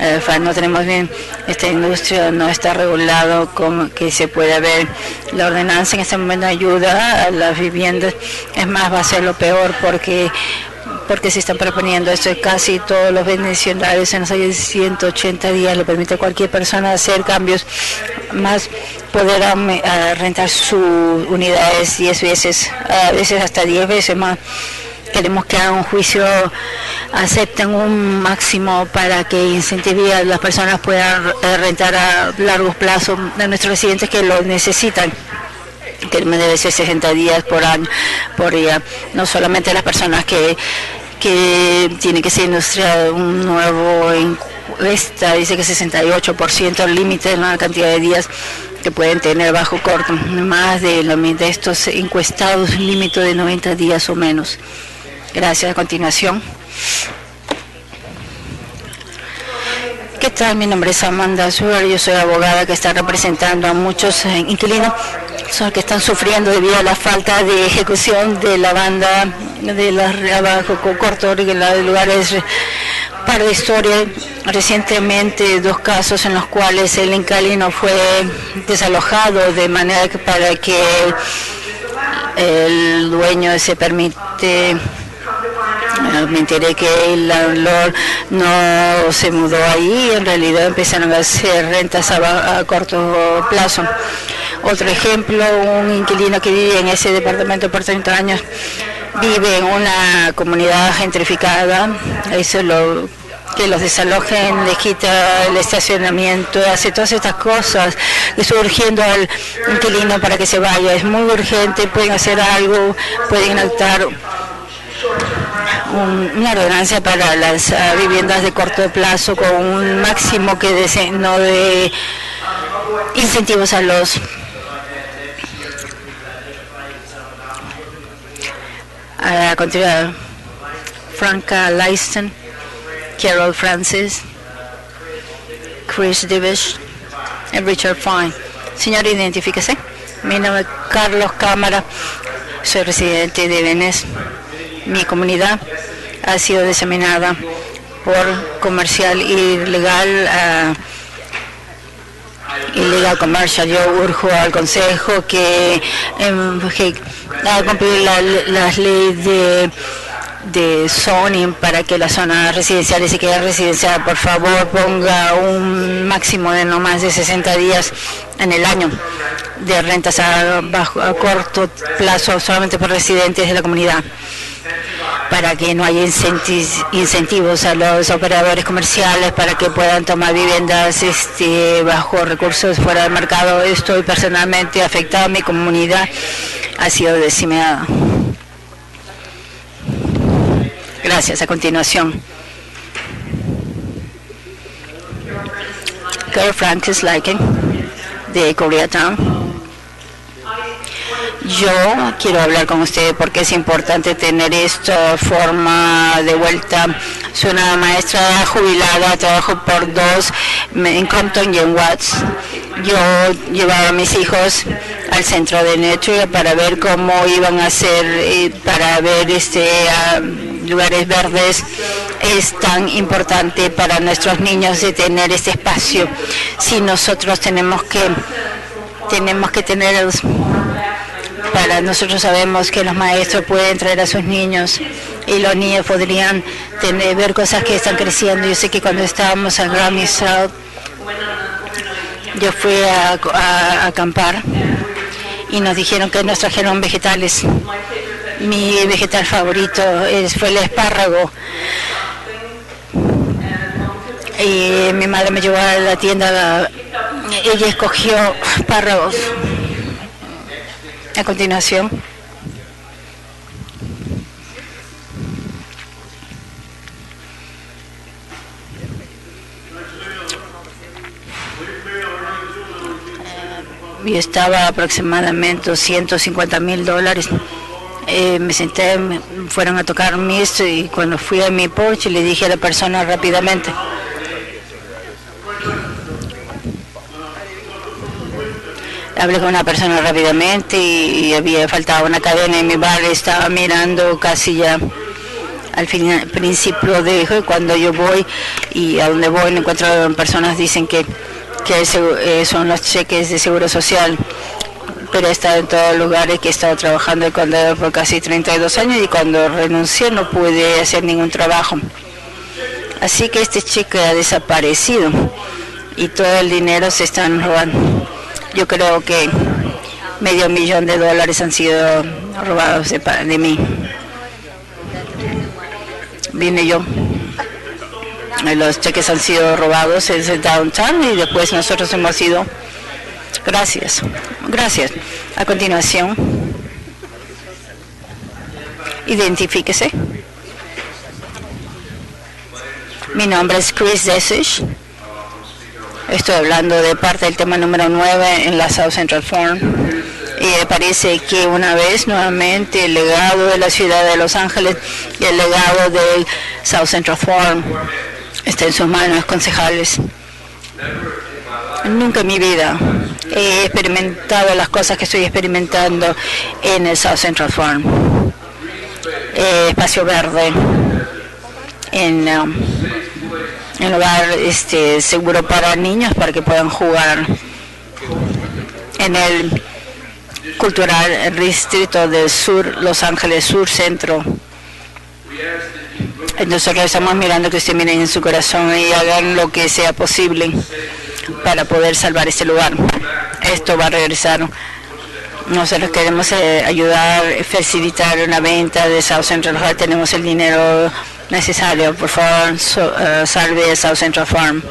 eh, no tenemos bien, esta industria no está regulado como que se puede ver. La ordenanza en este momento ayuda a las viviendas, es más, va a ser lo peor porque porque se están proponiendo esto casi todos los beneficiarios en los 180 días le permite a cualquier persona hacer cambios más poder rentar sus unidades 10 veces a veces hasta 10 veces más. Queremos que hagan un juicio acepten un máximo para que incentive a las personas puedan eh, rentar a largos plazos. A nuestros residentes que lo necesitan. Que debe ser 60 días por año por día. No solamente las personas que que tiene que ser industrial un nuevo encuesta, dice que 68% el límite en la cantidad de días que pueden tener bajo corto, más de, de estos encuestados, límite de 90 días o menos. Gracias. A continuación. ¿Qué tal? Mi nombre es Amanda Suer, yo soy abogada que está representando a muchos inquilinos son que están sufriendo debido a la falta de ejecución de la banda de la abajo con corto de lugares para de historia recientemente dos casos en los cuales el inquilino fue desalojado de manera que para que el dueño se permite me enteré que el landlord no se mudó ahí, en realidad empezaron a hacer rentas a, corto plazo. Otro ejemplo, un inquilino que vive en ese departamento por 30 años vive en una comunidad gentrificada, eso lo que los desalojen, les quita el estacionamiento, hace todas estas cosas, le está urgiendo al inquilino para que se vaya, es muy urgente, pueden hacer algo, pueden adoptar una ordenancia para las ah, viviendas de corto plazo con un máximo que de, no de incentivos a los a Franca Leisten, Carol Francis, Chris Divish y Richard Fine. Señor, identifíquese. Mi nombre es Carlos Cámara, soy residente de Venezuela mi comunidad ha sido diseminada por comercial ilegal uh, ilegal comercial. Yo urjo al Consejo que, em, que las leyes de de zoning para que las zonas residenciales y que residencial por favor ponga un máximo de no más de 60 días en el año de rentas a, bajo, a corto plazo solamente por residentes de la comunidad para que no haya incentivos a los operadores comerciales para que puedan tomar viviendas este, bajo recursos fuera del mercado. Estoy personalmente afectado, mi comunidad ha sido decimada. Gracias. A continuación. Carl Francis Liken de Koreatown. Yo quiero hablar con usted porque es importante tener esta forma de vuelta. Soy una maestra jubilada, trabajo por dos en Compton y en Watts. Yo llevaba a mis hijos al centro de Nature para ver cómo iban a hacer, eh, para ver este lugares verdes. Es tan importante para nuestros niños de tener este espacio. Si nosotros tenemos que tenemos que tener nosotros sabemos que los maestros pueden traer a sus niños y los niños podrían ver cosas que están creciendo. Yo sé que cuando estábamos en Grammy South, yo fui a, acampar y nos dijeron que nos trajeron vegetales. Mi vegetal favorito fue el espárrago. Y mi madre me llevó a la tienda, ella escogió espárragos a continuación, y estaba aproximadamente 150 mil dólares. Eh, me senté, fueron a tocar mis y cuando fui a mi porche le dije a la persona rápidamente, hablé con una persona rápidamente y, y había faltado una cadena en mi bar, estaba mirando casi ya al fin, principio de cuando yo voy y a donde voy encuentro personas dicen que, que eh, son los cheques de seguro social pero he estado en todos los lugares que he estado trabajando en condado por casi 32 años y cuando renuncié no pude hacer ningún trabajo. Así que este cheque ha desaparecido y todo el dinero se están robando. Yo creo que medio millón de dólares han sido robados de, mí. Vine yo. Los cheques han sido robados el downtown y después nosotros hemos ido Gracias. Gracias. A continuación, identifíquese. Mi nombre es Chris Desish. Estoy hablando de parte del tema número 9 en la South Central Forum. Y parece que una vez nuevamente el legado de la ciudad de Los Ángeles y el legado del South Central Forum está en sus manos, concejales. Nunca en mi vida he experimentado las cosas que estoy experimentando en el South Central Farm. Eh, espacio verde, en um, en lugar este, seguro para niños para que puedan jugar en el cultural distrito del sur, Los Ángeles Sur Centro. Nosotros estamos mirando que ustedes miren en su corazón y hagan lo que sea posible para poder salvar este lugar. Esto va a regresar. Nosotros queremos eh, ayudar, facilitar una venta de South Central. Tenemos el dinero necesario. Por favor, eh, salve South Central Farm.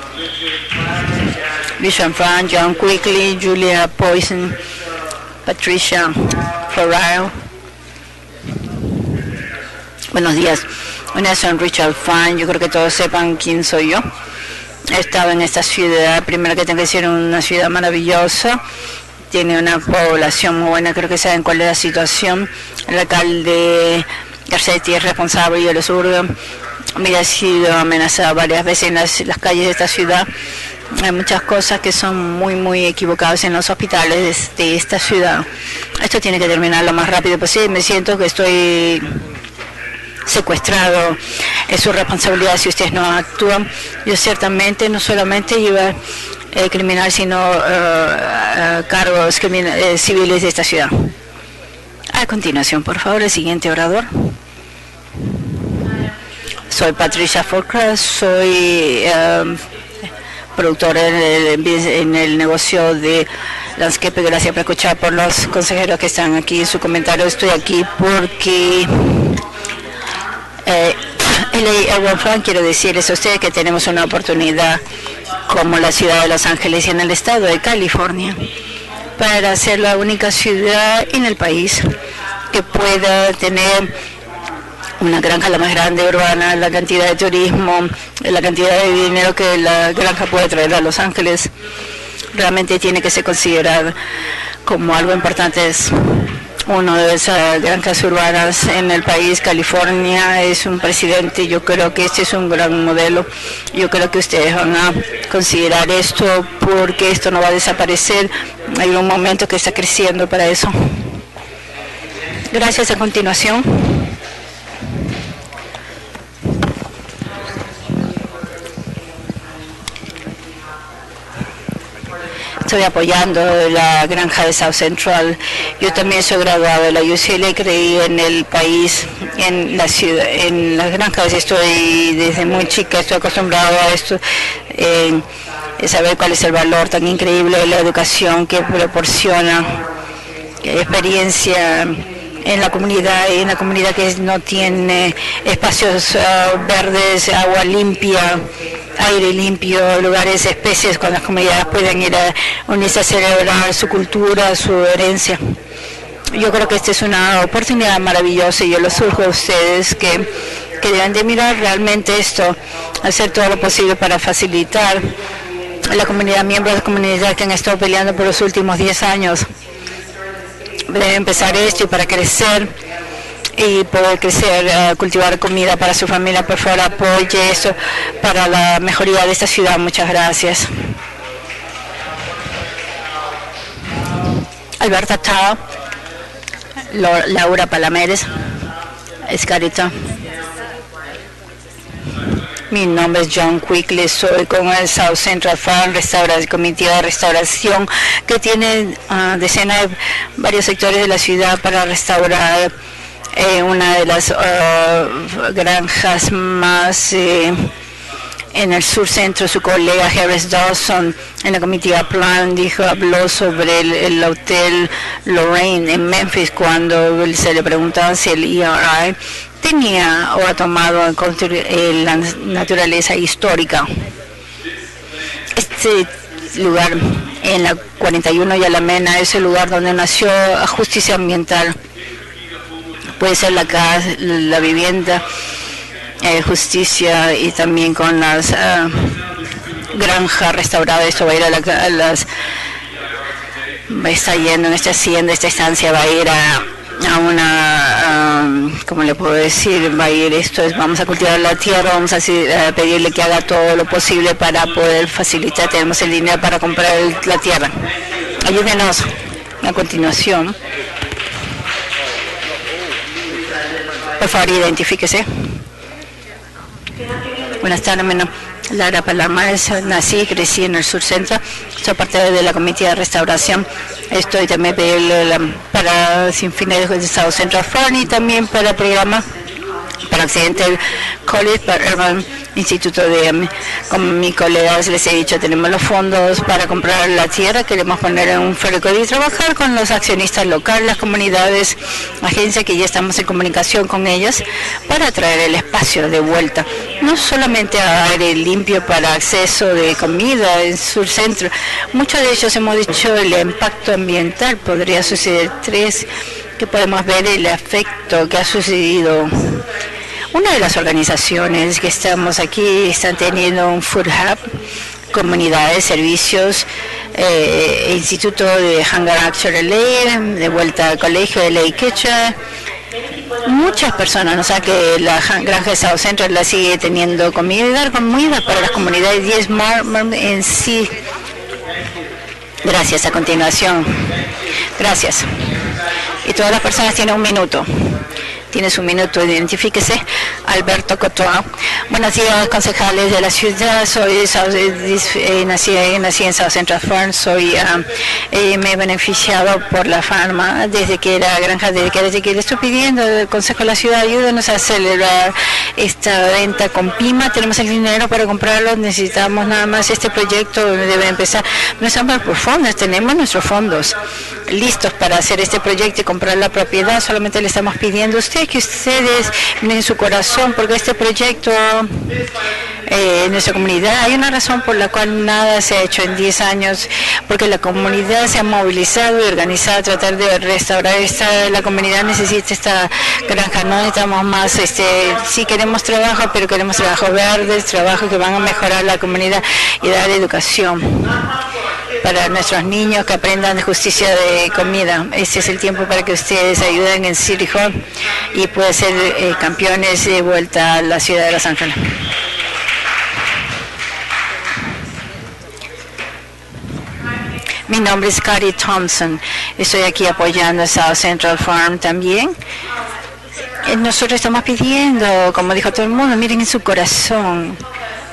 Vision Frank, John Quickly, Julia Poison, Patricia Floral. Buenos días. Una son Richard Fan. Yo creo que todos sepan quién soy yo he estado en esta ciudad, primero que tengo que decir, una ciudad maravillosa, tiene una población muy buena, creo que saben cuál es la situación. El alcalde Garcetti es responsable y el sur me ha sido amenazado varias veces en las, calles de esta ciudad. Hay muchas cosas que son muy, muy equivocadas en los hospitales de esta ciudad. Esto tiene que terminar lo más rápido posible. Me siento que estoy secuestrado. Es su responsabilidad si ustedes no actúan. Yo ciertamente no solamente iba eh, criminal, sino eh, cargos eh, civiles de esta ciudad. A continuación, por favor, el siguiente orador. Soy Patricia Forcross, soy productora en el, el, negocio de landscape. Gracias por escuchar por los consejeros que están aquí su comentario. Estoy aquí porque eh, Frank, quiero decirles a ustedes que tenemos una oportunidad como la ciudad de Los Ángeles y en el estado de California para ser la única ciudad en el país que pueda tener una granja la más grande urbana, la cantidad de turismo, la cantidad de dinero que la granja puede traer a Los Ángeles, realmente tiene que ser considerada como algo importante uno de esas granjas urbanas en el país, California, es un presidente. Yo creo que este es un gran modelo. Yo creo que ustedes van a considerar esto porque esto no va a desaparecer. Hay un momento que está creciendo para eso. Gracias. A continuación. Estoy apoyando la granja de South Central. Yo también soy graduado de la UCLA, creí en el país, en la ciudad, en las granjas. Estoy desde muy chica, estoy acostumbrado a esto, eh, saber cuál es el valor tan increíble de la educación que proporciona, experiencia en la comunidad, en la comunidad que no tiene espacios ah, verdes, agua limpia aire limpio, lugares, especies con las comunidades pueden ir a unirse a celebrar su cultura, su herencia. Yo creo que esta es una oportunidad maravillosa y yo lo surjo a ustedes que, que deben de mirar realmente esto, hacer todo lo posible para facilitar a la comunidad, miembros de la comunidad que han estado peleando por los últimos 10 años. Empezar esto y para crecer y poder crecer, eh, cultivar comida para su familia. Por favor, apoye eso para la mejoría de esta ciudad. Muchas gracias. Alberta Tao, Laura Palameres, Escarita. Mi nombre es John Quickly, soy con el South Central Farm Restauración, Comitiva de Restauración, que tiene ah, decenas de varios sectores de la ciudad para restaurar eh, una de las ah, granjas más eh, en el sur centro. Su colega Harris Dawson en la comitiva Plan dijo, habló sobre el, el hotel Lorraine en Memphis cuando se le preguntaba si el ERI tenía o ha tomado en eh, la naturaleza histórica. Este lugar en la 41 y Alameda es el lugar donde nació justicia ambiental. Puede ser la casa, la vivienda, eh, justicia y también con las ah, granjas restauradas. Esto va a ir a, la- a las va a yendo en esta hacienda, esta estancia va a ir a, a una, am, ¿cómo le puedo decir? Va a ir esto, es, vamos a cultivar la tierra, vamos a, a pedirle que haga todo lo posible para poder facilitar, tenemos el dinero para comprar la tierra. Ayúdenos a continuación. Por favor, identifíquese. Buenas tardes, es Lara Palomares, nací y crecí en el sur centro, soy parte de la comitiva de restauración, estoy también para sin fines de Estado Central Front y también para el programa para Occidental College, para Urban Instituto de, como mis colegas les he dicho, tenemos los fondos para comprar la tierra, queremos poner en un ferrocarril y trabajar con los accionistas locales, las comunidades, agencias que ya estamos en comunicación con ellas para traer el espacio de vuelta. No solamente aire limpio para acceso de comida en sur centro, muchos de ellos hemos dicho el impacto ambiental podría suceder tres que podemos ver el efecto que ha sucedido una de las organizaciones que estamos aquí están teniendo un food hub, comunidades, servicios, eh, Instituto de Hunger Action de vuelta al colegio de Ley Quechua. Muchas personas, o sea que la ja- granja de South Central la sigue teniendo comida y dar comida para las comunidades 10 mar, mar- en sí. Gracias, a continuación. Gracias. Y todas las personas tienen un minuto. Tiene su minuto, identifíquese. Alberto Cotoa. Buenos días, concejales de la ciudad. Soy eh, dis- eh, nací, nací en South Central Farm. Soy, ah, eh, me he beneficiado por la farma desde que era granja, desde que, desde que le estoy pidiendo el Consejo de la Ciudad, ayúdenos a acelerar esta venta con PIMA. Tenemos el dinero para comprarlo, necesitamos nada más este proyecto debe empezar. No estamos por fondos, tenemos nuestros fondos listos para hacer este proyecto y comprar la propiedad. Solamente le estamos pidiendo a usted que ustedes en su corazón, porque este proyecto eh, en nuestra comunidad hay una razón por la cual nada se ha hecho en 10 años, porque la comunidad se ha movilizado y organizado a tratar de restaurar esta, la comunidad necesita esta granja, no necesitamos más, este, sí queremos trabajo, pero queremos trabajo verde, trabajo que van a mejorar la comunidad y dar educación para nuestros niños que aprendan justicia de comida. Este es el tiempo para que ustedes ayuden en City Hall y puedan ser eh, campeones de vuelta a la ciudad de Los Ángeles. Mi nombre es Cari Thompson. Estoy aquí apoyando a South Central Farm también. Eh, Nosotros estamos pidiendo, como dijo todo el mundo, miren en su corazón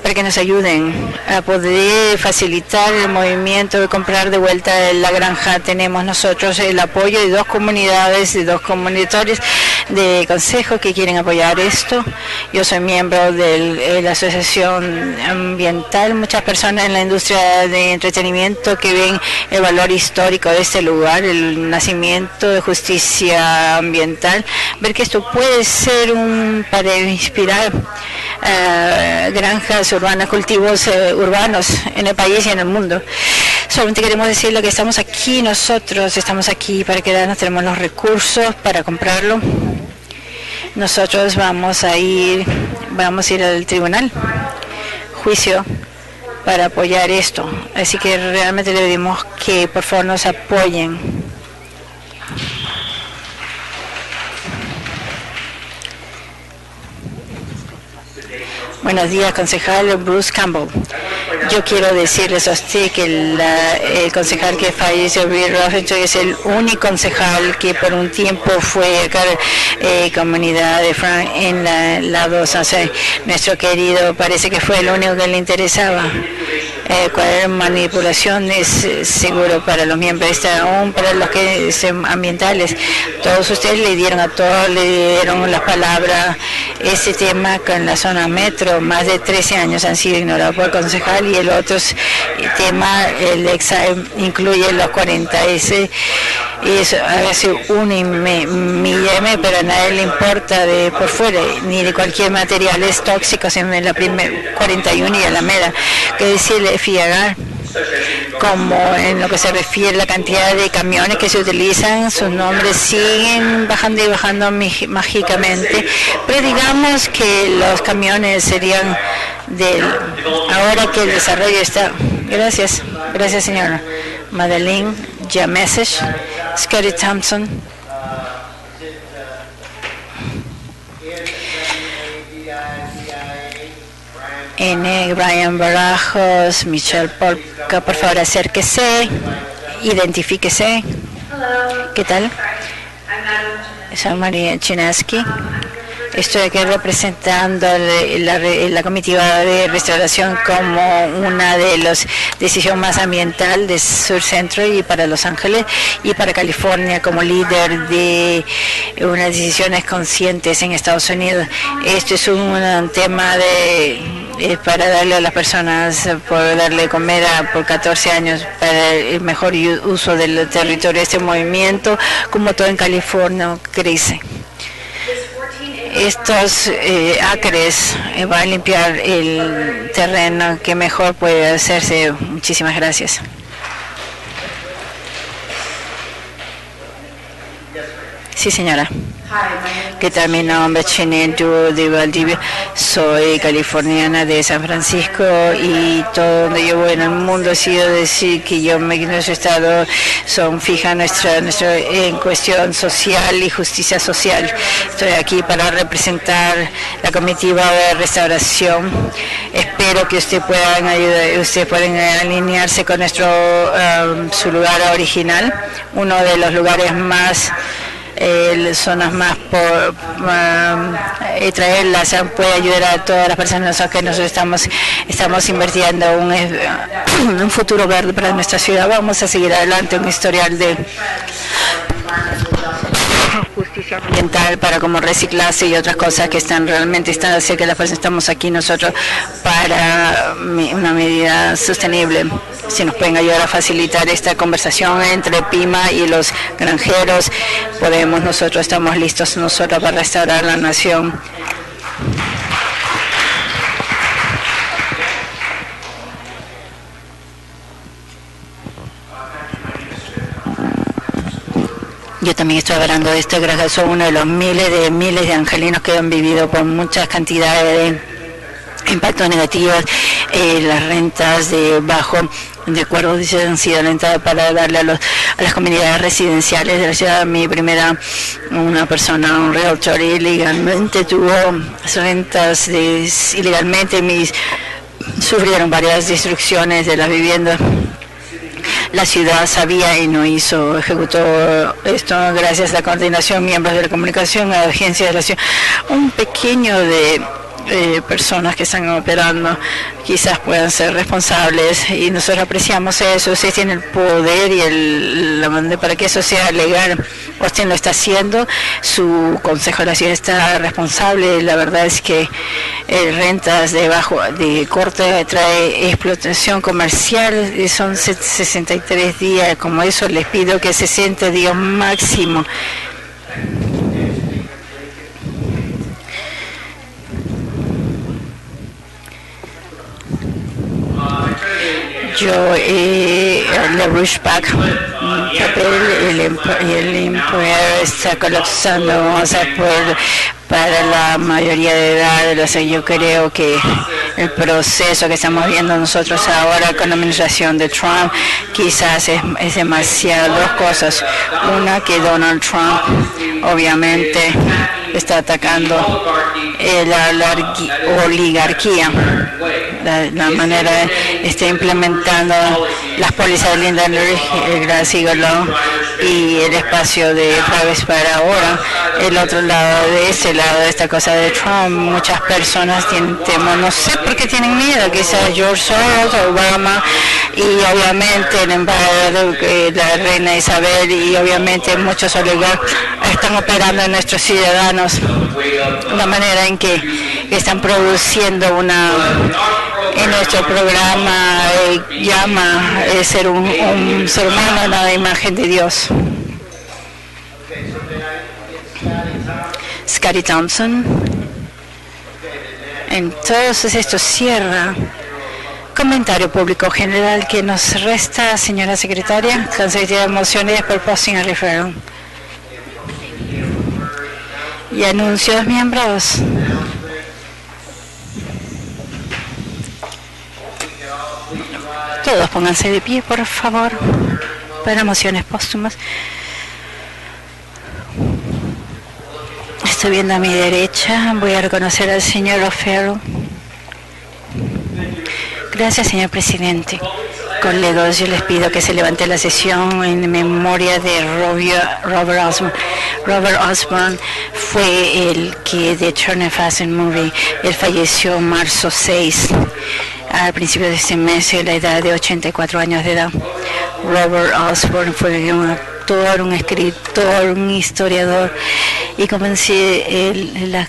para que nos ayuden a poder facilitar el movimiento de comprar de vuelta la granja. Tenemos nosotros el apoyo de dos comunidades, de dos comunitarios de consejo que quieren apoyar esto. Yo soy miembro de la Asociación Ambiental, muchas personas en la industria de entretenimiento que ven el valor histórico de este lugar, el nacimiento de justicia ambiental, ver que esto puede ser un para inspirar eh, granjas urbanas, cultivos eh, urbanos en el país y en el mundo. Solamente queremos decirle que estamos aquí, nosotros estamos aquí para quedarnos, tenemos los recursos para comprarlo. Nosotros vamos a ir, vamos a ir al tribunal, juicio, para apoyar esto. Así que realmente le pedimos que por favor nos apoyen. Buenos días, concejal Bruce Campbell. Yo quiero decirles a usted que la, el concejal que falleció, Bill Rosenthal, es el único concejal que por un tiempo fue acá, eh, comunidad de Frank en la, la 2. O sea, nuestro querido parece que fue el único que le interesaba. Eh, cualquier manipulación es eh, seguro para los miembros, aún para los que son ambientales. Todos ustedes le dieron a todos, le dieron las palabras. Ese tema con la zona metro, más de 13 años han sido ignorados por el concejal y el otro s- tema, el exa, incluye los 40. Ese es a veces un y me- milleme, pero a nadie le importa de por fuera, ni de cualquier material. Es tóxico, en la primera 41 y Alameda. Que decirle, Fiagar, como en lo que se refiere a la cantidad de camiones que se utilizan, sus nombres siguen bajando y bajando mágicamente, pero digamos que los camiones serían del ahora que el desarrollo está. Gracias, gracias señora. Madeline Jameses, Scotty Thompson, N. Brian Barajos, Michelle Polka, por favor acérquese, identifíquese. ¿Qué tal? Soy María Chinaski. Estoy aquí representando la, re- la comitiva de restauración como una de las decisiones más ambiental de Sur Centro y para Los Ángeles y para California como líder de unas decisiones conscientes en Estados Unidos. Esto es un, tema de eh, para darle a las personas, por darle comer por 14 años para el mejor uso del territorio. Este movimiento, como todo en California, crece estos eh, acres eh, van a limpiar el terreno que mejor puede hacerse. Muchísimas gracias. Sí, señora. ¿Qué tal? Mi nombre es Chenet de Valdivia. Soy californiana de San Francisco y todo donde yo voy en el mundo ha sido decir que yo, me- nuestro estado son fija nuestra, nuestra en cuestión social y justicia social. Estoy aquí para representar la comitiva de restauración. Espero que usted puedan ayudar, ustedes pueden alinearse con nuestro um, su lugar original, uno de los lugares más eh, zonas más por um, eh, traerlas puede ayudar a todas las personas que nosotros estamos estamos invirtiendo un, eh, (clears throat) un futuro verde para nuestra ciudad. Vamos a seguir adelante un historial de ambiental para como reciclarse y otras cosas que están realmente están haciendo que las personas estamos aquí nosotros para mi- una medida sostenible. Si nos pueden ayudar a facilitar esta conversación entre PIMA y los granjeros podemos nosotros estamos listos nosotros para restaurar la nación Yo también estoy hablando de esto, gracias son uno de los miles de miles de angelinos que han vivido por muchas cantidades de impactos negativos, eh, las rentas de bajo, de acuerdo, han sido alentadas para darle a, los, a las comunidades residenciales de la ciudad. Mi primera, una persona, un realtor, ilegalmente tuvo rentas ilegalmente, mis, sufrieron varias destrucciones de las viviendas la ciudad sabía y no hizo, ejecutó esto. Gracias a la coordinación, miembros de la comunicación, a la agencia de la ciudad, un pequeño de eh, personas que están operando quizás puedan ser responsables y nosotros apreciamos eso, usted tiene el poder y el, la para que eso sea legal, usted lo está haciendo, su consejo de la ciudad está responsable, la verdad es que eh, rentas de bajo, de corte trae explotación comercial, son se- 63 días, como eso les pido que 60 días máximo. Yo, eh, la Rushback, papel, el, el employer está colapsando, vamos a para la mayoría de edad, o sea, yo creo que el proceso que estamos viendo nosotros ahora con la administración de Trump quizás es, es demasiado dos cosas. Una que Donald Trump obviamente está atacando eh, la oligarquía. La, la manera está implementando las pólizas de Linda el gran siglo y el espacio de Travis para ahora. El otro lado de ese lado de esta cosa de Trump, muchas personas tienen temor, no sé por qué tienen miedo, quizás George Soros, Obama y obviamente el embajador, eh, la reina Isabel y obviamente muchos oligarcas están operando en nuestros ciudadanos la manera en que están produciendo una en nuestro programa eh, llama eh, ser un, ser humano a la imagen de Dios. Scotty Thompson. Entonces esto cierra. Comentario público general que nos resta, señora secretaria. Consejería de mociones por posting a referral. Y anuncios miembros. Todos pónganse de pie, por favor, para mociones póstumas. Estoy viendo a mi derecha. Voy a reconocer al señor O'Farrell. Gracias, señor presidente. Colegas, yo les pido que se levante la sesión en memoria de Robert Osborne. Robert Osborne fue el que de Turner Fast and Movie. Él falleció marzo 6, al principio de este mes, a la edad de 84 años de edad. Robert Osborne fue un actor, un escritor, un historiador y comencé las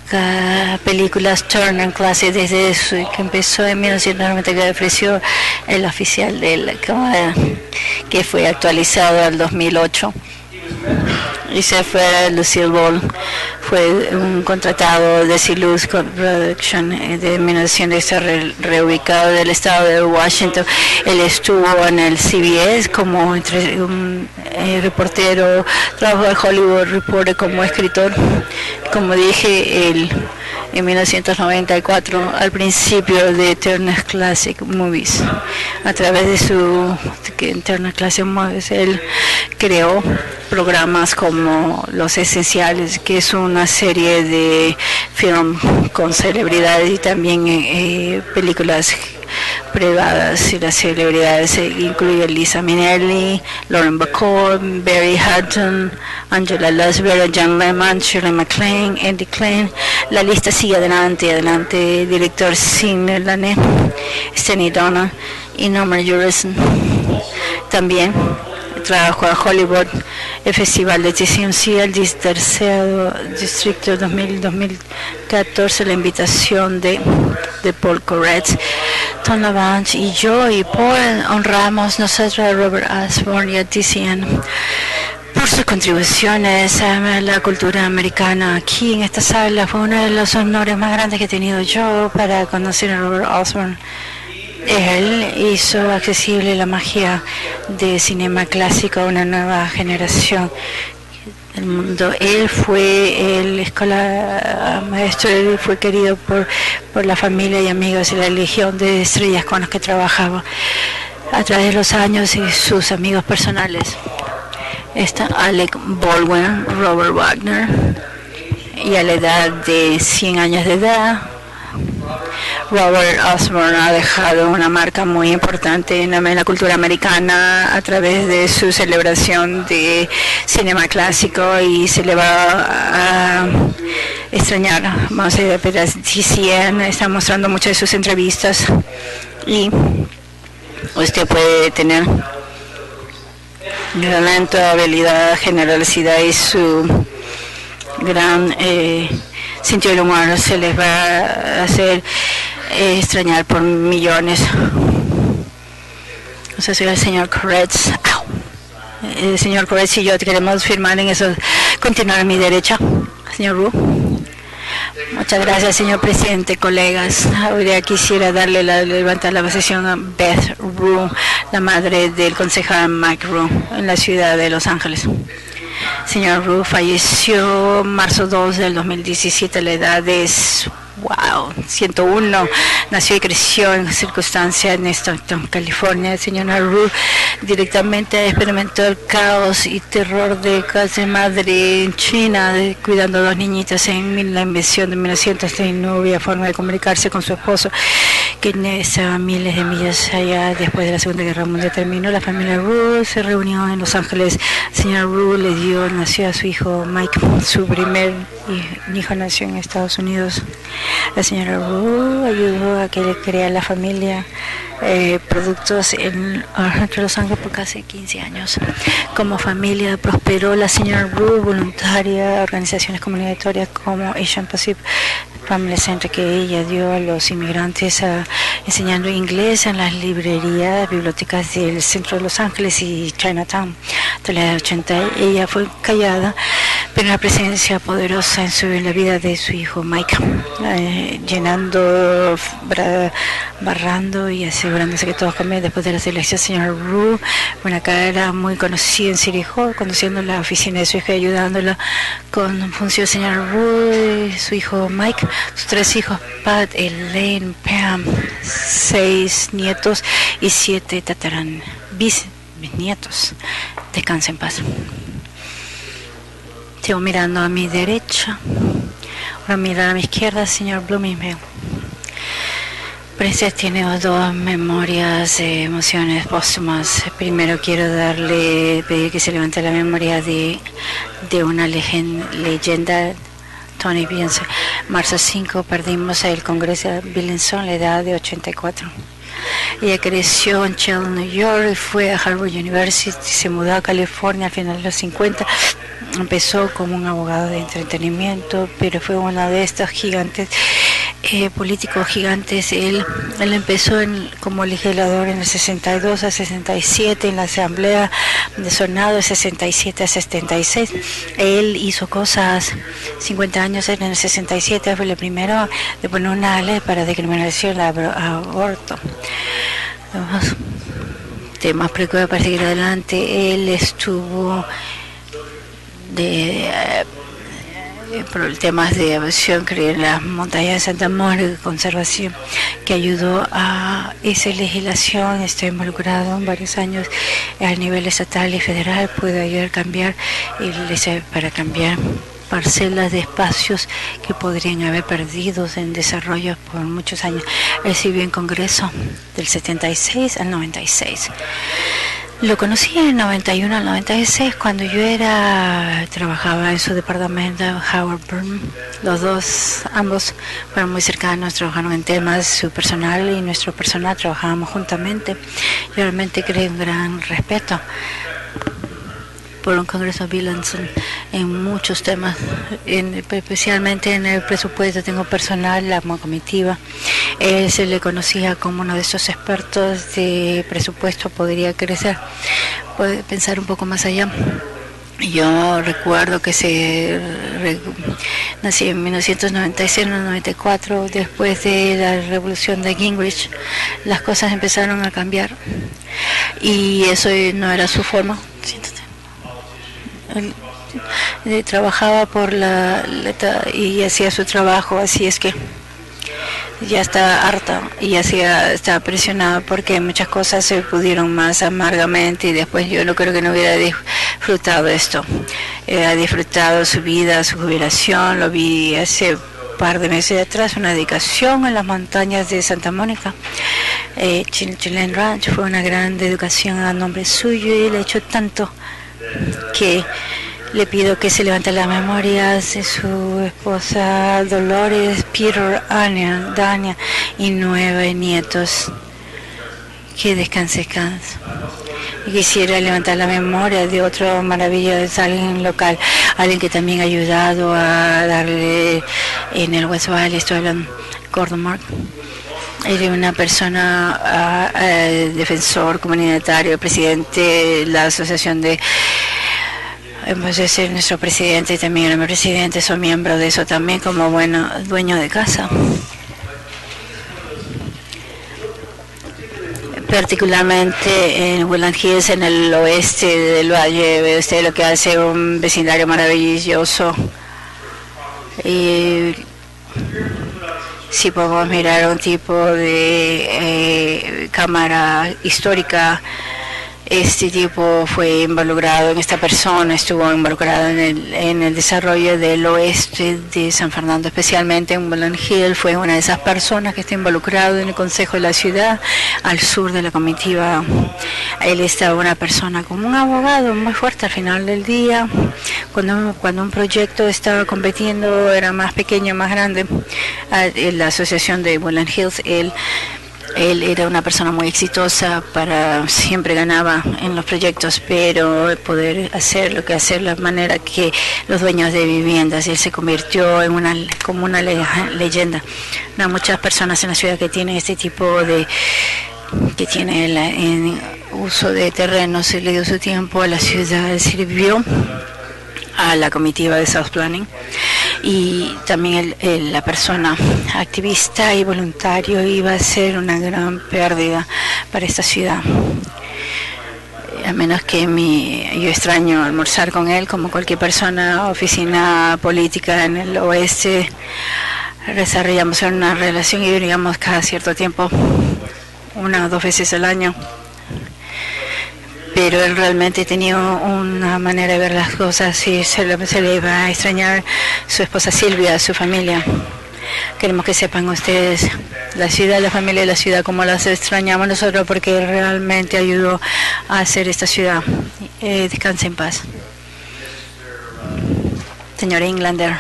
películas Turner Classic desde eso, que empezó en 1990 que ofreció el oficial del que fue actualizado al 2008 y se fue a Lucille Ball. Fue un contratado de Silus Production eh, de 1900 está re- reubicado del estado de Washington. Él estuvo en el CBS como entre- un eh, reportero, trabajó en Hollywood Reporter como escritor. Como dije, él en 1994 al principio de Turner Classic Movies. A través de su Turner Classic Movies, él creó programas como Los Esenciales, que es una serie de film con celebridades y también eh, películas privadas y las celebridades eh, incluyen Lisa Minnelli, Lauren Bacall, Barry Hutton, Angela Lansbury, John Lehman, Shirley MacLaine, Eddie Klein. La lista sigue adelante, adelante. Director Sidney Lane, Stanley Donna y Norman Jurison. También trabajó a Hollywood, el Festival de TCMC, el tercero distrito 2000-2014, la invitación de, de Paul Corretz, Tom Lavance y yo y Paul honramos nosotros a Robert Osborne y a TCN por sus contribuciones a la cultura americana aquí en esta sala. Fue uno de los honores más grandes que he tenido yo para conocer a Robert Osborne. Él hizo accesible la magia de cinema clásico a una nueva generación del mundo. Él fue el escolar maestro, él fue querido por, por la familia y amigos y la legión de estrellas con los que trabajaba a través de los años y sus amigos personales. Está Alec Baldwin, Robert Wagner, y a la edad de 100 años de edad, Robert Osborne ha dejado una marca muy importante en la, cultura americana a través de su celebración de cinema clásico y se le va a extrañar. Vamos a ver, pero TCN está mostrando muchas de sus entrevistas y usted puede tener talento, habilidad, generosidad y su gran eh, sentido del humor se les va a hacer extrañar por millones. O sea, soy el señor Koretz. Au. El señor Koretz y yo queremos firmar en eso. Continuar a mi derecha. Señor Ru. Muchas gracias, señor presidente, colegas. Ahora quisiera darle la, levantar la sesión a Beth Rue, la madre del concejal Mike Rue, en la ciudad de Los Ángeles. Señor Rue falleció marzo 2 del 2017 a la edad de Wow, 101. Nació y creció en circunstancias en Stockton, California. El señor Naru directamente experimentó el caos y terror de casa madre en China, de, cuidando a dos niñitas en la invención de 1939, había forma de comunicarse con su esposo, que estaba miles de millas allá después de la Segunda Guerra Mundial terminó. La familia Ru se reunió en Los Ángeles. El señor Ru le dio, nació a su hijo Mike, su primer hijo nació en Estados Unidos. La señora Ru ayudó a que le crea la familia eh, productos en Los Ángeles por casi 15 años. Como familia prosperó la señora Ru, voluntaria, organizaciones comunitarias como Asian Pacific Family Center que ella dio a los inmigrantes enseñando inglés en las librerías, bibliotecas del centro de Los Ángeles y Chinatown. Hasta la 80 ella fue callada, pero la presencia poderosa en, su, la vida de su hijo Mike, eh, llenando, barrando y asegurándose que todos comían después de la selección. Señor Ru, una cara muy conocida en Hall, conduciendo la oficina de su hija y ayudándola con función. Señor Ru, su hijo Mike sus tres hijos, Pat, Elaine, Pam, seis nietos y siete tataran, bisnietos. Descansen en paz. Sigo mirando a mi derecha. Ahora mirar a mi izquierda, señor Bloomingdale. Princess tiene dos memorias, de emociones póstumas. Primero quiero darle, pedir que se levante la memoria de, de una leyenda Tony Beyoncé. Marzo 5 perdimos el Congreso de Billinson a la edad de 84. Ella creció en Chelsea, New York, fue a Harvard University, se mudó a California al final de los 50. Empezó como un abogado de entretenimiento, pero fue una de estos gigantes eh, políticos gigantes. Él, él empezó como legislador en el 62 a 67, en la Asamblea de Sonado de 67 a 76. Él hizo cosas, 50 años en el 67, fue el primero de poner una ley para decriminalizar el aborto. Temas preocupados para seguir adelante. Él estuvo de eh, temas de aviación, creer en las montañas de Santa Mónica, conservación, que ayudó a esa legislación. Estoy involucrado en varios años a nivel estatal y federal, puedo ayudar a cambiar para cambiar parcelas de espacios que podrían haber perdido en desarrollo por muchos años. Recibió en Congreso del 76 al 96. Lo conocí en el 91 al 96 cuando yo era trabajaba en su departamento Howard Burnham. Los dos, ambos fueron muy cercanos, trabajaron en temas su personal y nuestro personal trabajábamos juntamente. Yo realmente creo un gran respeto por un Congreso Billanson en muchos temas, especialmente en el presupuesto. Tengo personal, la comitiva. Él se le conocía como uno de esos expertos de presupuesto, podría crecer, puede pensar un poco más allá. Yo recuerdo que se nací en 1996-94, después de la revolución de Gingrich, las cosas empezaron a cambiar y eso no era su forma. Eh, trabajaba por la y hacía su trabajo, así es que ya está harta y hacía está presionada porque muchas cosas se pudieron más amargamente y después yo no creo que no hubiera disfrutado esto. ha disfrutado su vida, su jubilación, lo vi hace par de meses atrás, una dedicación en las montañas de Santa Mónica. Eh, Chilen Ranch fue una gran educación a nombre suyo y le ha hecho tanto que le pido que se levante la memoria de su esposa Dolores, Peter, Anya, Dania y nueve nietos. Que descanse, descanse. Quisiera levantar la memoria de otro maravilloso alguien local, alguien que también ha ayudado a darle en el West Valley, estoy hablando, Gordon Mark. Era una persona ah, eh, defensor comunitario, presidente de la Asociación de ser nuestro presidente y también el presidente son miembros de eso también como bueno dueño de casa. Particularmente en Woodland Hills, en el oeste del valle, ve usted lo que hace un vecindario maravilloso. Y si podemos mirar un tipo de eh, cámara histórica este tipo fue involucrado en esta persona, estuvo involucrado en el, en el desarrollo del oeste de San Fernando, especialmente en Bolland Hill. Fue una de esas personas que está involucrado en el Consejo de la Ciudad, al sur de la comitiva. Él estaba una persona como un abogado muy fuerte al final del día. Cuando, cuando un proyecto estaba compitiendo, era más pequeño, más grande, en la asociación de Bolland Hills, él él era una persona muy exitosa, para siempre ganaba en los proyectos, pero poder hacer lo que hacer la manera que los dueños de viviendas, él se convirtió en una como una leyenda. No muchas personas en la ciudad que tienen este tipo de que tiene el, uso de terrenos, se le dio su tiempo a la ciudad, sirvió a la comitiva de South Planning y también la persona activista y voluntario iba a ser una gran pérdida para esta ciudad. A menos que mi, yo extraño almorzar con él como cualquier persona, oficina política en el oeste, desarrollamos una relación y veníamos cada cierto tiempo, una o dos veces al año pero él realmente tenía una manera de ver las cosas y se le, se va a extrañar su esposa Silvia, su familia. Queremos que sepan ustedes la ciudad, la familia de la ciudad, como las extrañamos nosotros, porque realmente ayudó a hacer esta ciudad. Eh, descanse en paz. Señor Englander.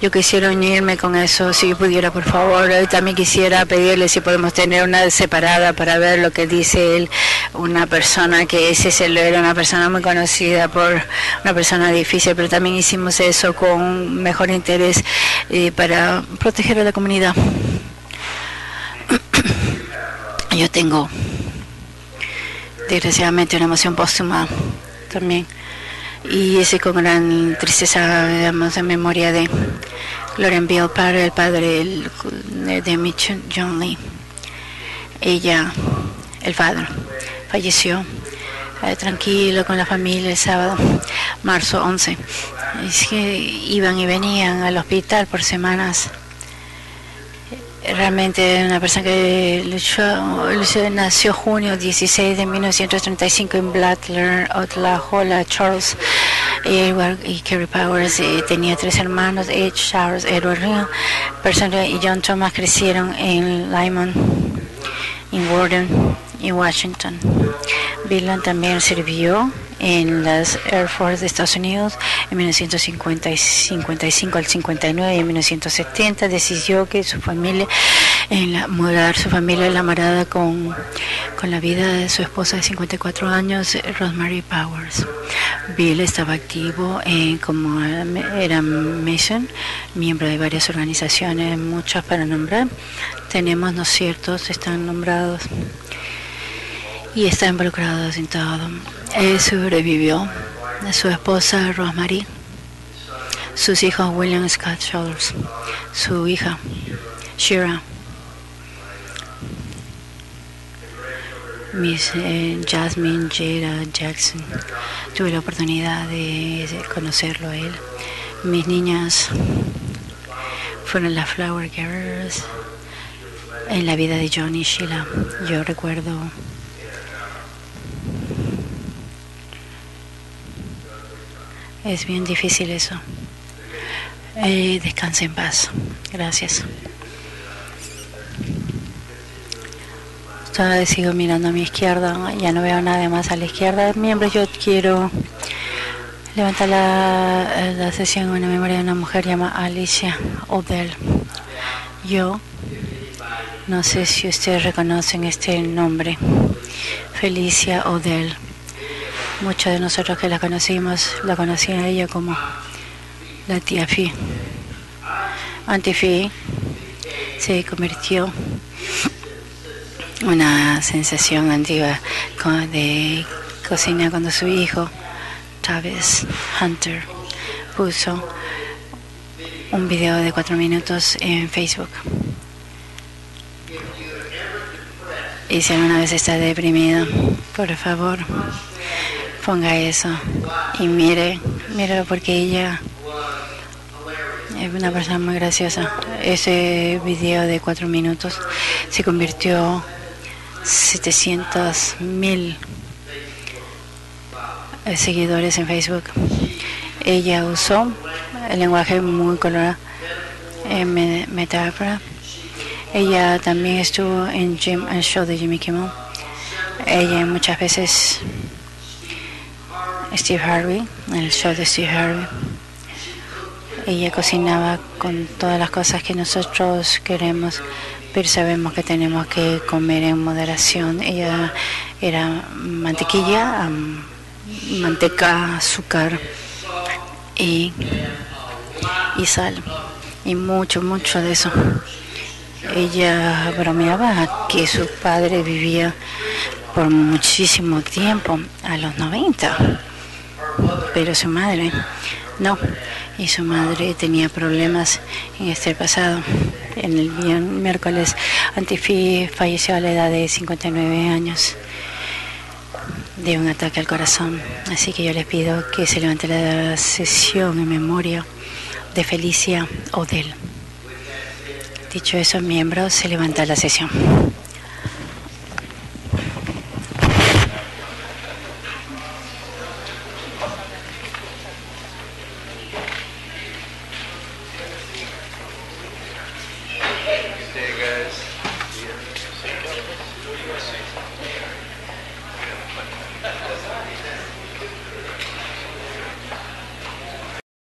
Yo quisiera unirme con eso, si pudiera, por favor. También quisiera pedirle si podemos tener una separada para ver lo que dice él, una persona que ese se lo era una persona muy conocida por una persona difícil, pero también hicimos eso con mejor interés eh, para proteger a la comunidad. (coughs) Yo tengo, desgraciadamente, una emoción póstuma también y ese con gran tristeza digamos en memoria de Lauren Bill, padre, el padre de Mitch John Lee. Ella, el padre, falleció eh, tranquilo con la familia el sábado, marzo 11. Es que iban y venían al hospital por semanas realmente una persona que luchó, nació junio 16 de 1935 en Butler, Oklahoma, Charles Edward y Kerry Powers y tenía tres hermanos, Edge, Charles, Edward Hill, y John Thomas crecieron en Lyman, en Warden y Washington. Villan también sirvió en las Air Force de Estados Unidos en 1955 al 59 y en 1970 decidió que su familia en la, mudar su familia en la marada con, con la vida de su esposa de 54 años, Rosemary Powers. Bill estaba activo en, como era Mason, miembro de varias organizaciones, muchas para nombrar. Tenemos, ¿no es cierto?, están nombrados y está involucrado en todo. Él sobrevivió, su esposa Rosemary, sus hijos William Scott Shoulders, su hija Shira, Miss eh, Jasmine Jada Jackson. Tuve la oportunidad de conocerlo a él. Mis niñas fueron las Flower Girls en la vida de Johnny Sheila. Yo recuerdo Es bien difícil eso. Eh, descanse en paz. Gracias. Todavía sigo mirando a mi izquierda. Ya no veo nada más a la izquierda. Miembros, yo quiero levantar la, la sesión en memoria de una mujer llamada Alicia Odell. Yo no sé si ustedes reconocen este nombre. Felicia Odell. Muchos de nosotros que la conocimos, la conocían a ella como la tía Fi. Antifi se convirtió en una sensación antigua de cocina cuando su hijo, Travis Hunter, puso un video de cuatro minutos en Facebook. Y si alguna vez está deprimido, por favor, ponga eso y mire, mire porque ella Es una persona muy graciosa. Ese video de cuatro minutos se convirtió 700 mil eh, seguidores en Facebook. Ella usó el lenguaje muy colorado en metáfora. Ella también estuvo en Jim and Show de Jimmy Kimmel. Ella muchas veces Steve Harvey, el show de Steve Harvey. Ella cocinaba con todas las cosas que nosotros queremos, pero sabemos que tenemos que comer en moderación. Ella era mantequilla, manteca, azúcar y, y sal. Y mucho, mucho de eso. Ella bromeaba que su padre vivía por muchísimo tiempo, a los 90, pero su madre no, y su madre tenía problemas en este pasado. En el miércoles, Antifi falleció a la edad de 59 años de un ataque al corazón. Así que yo les pido que se levante la sesión en memoria de Felicia Odell. Dicho eso, miembros, se levanta la sesión.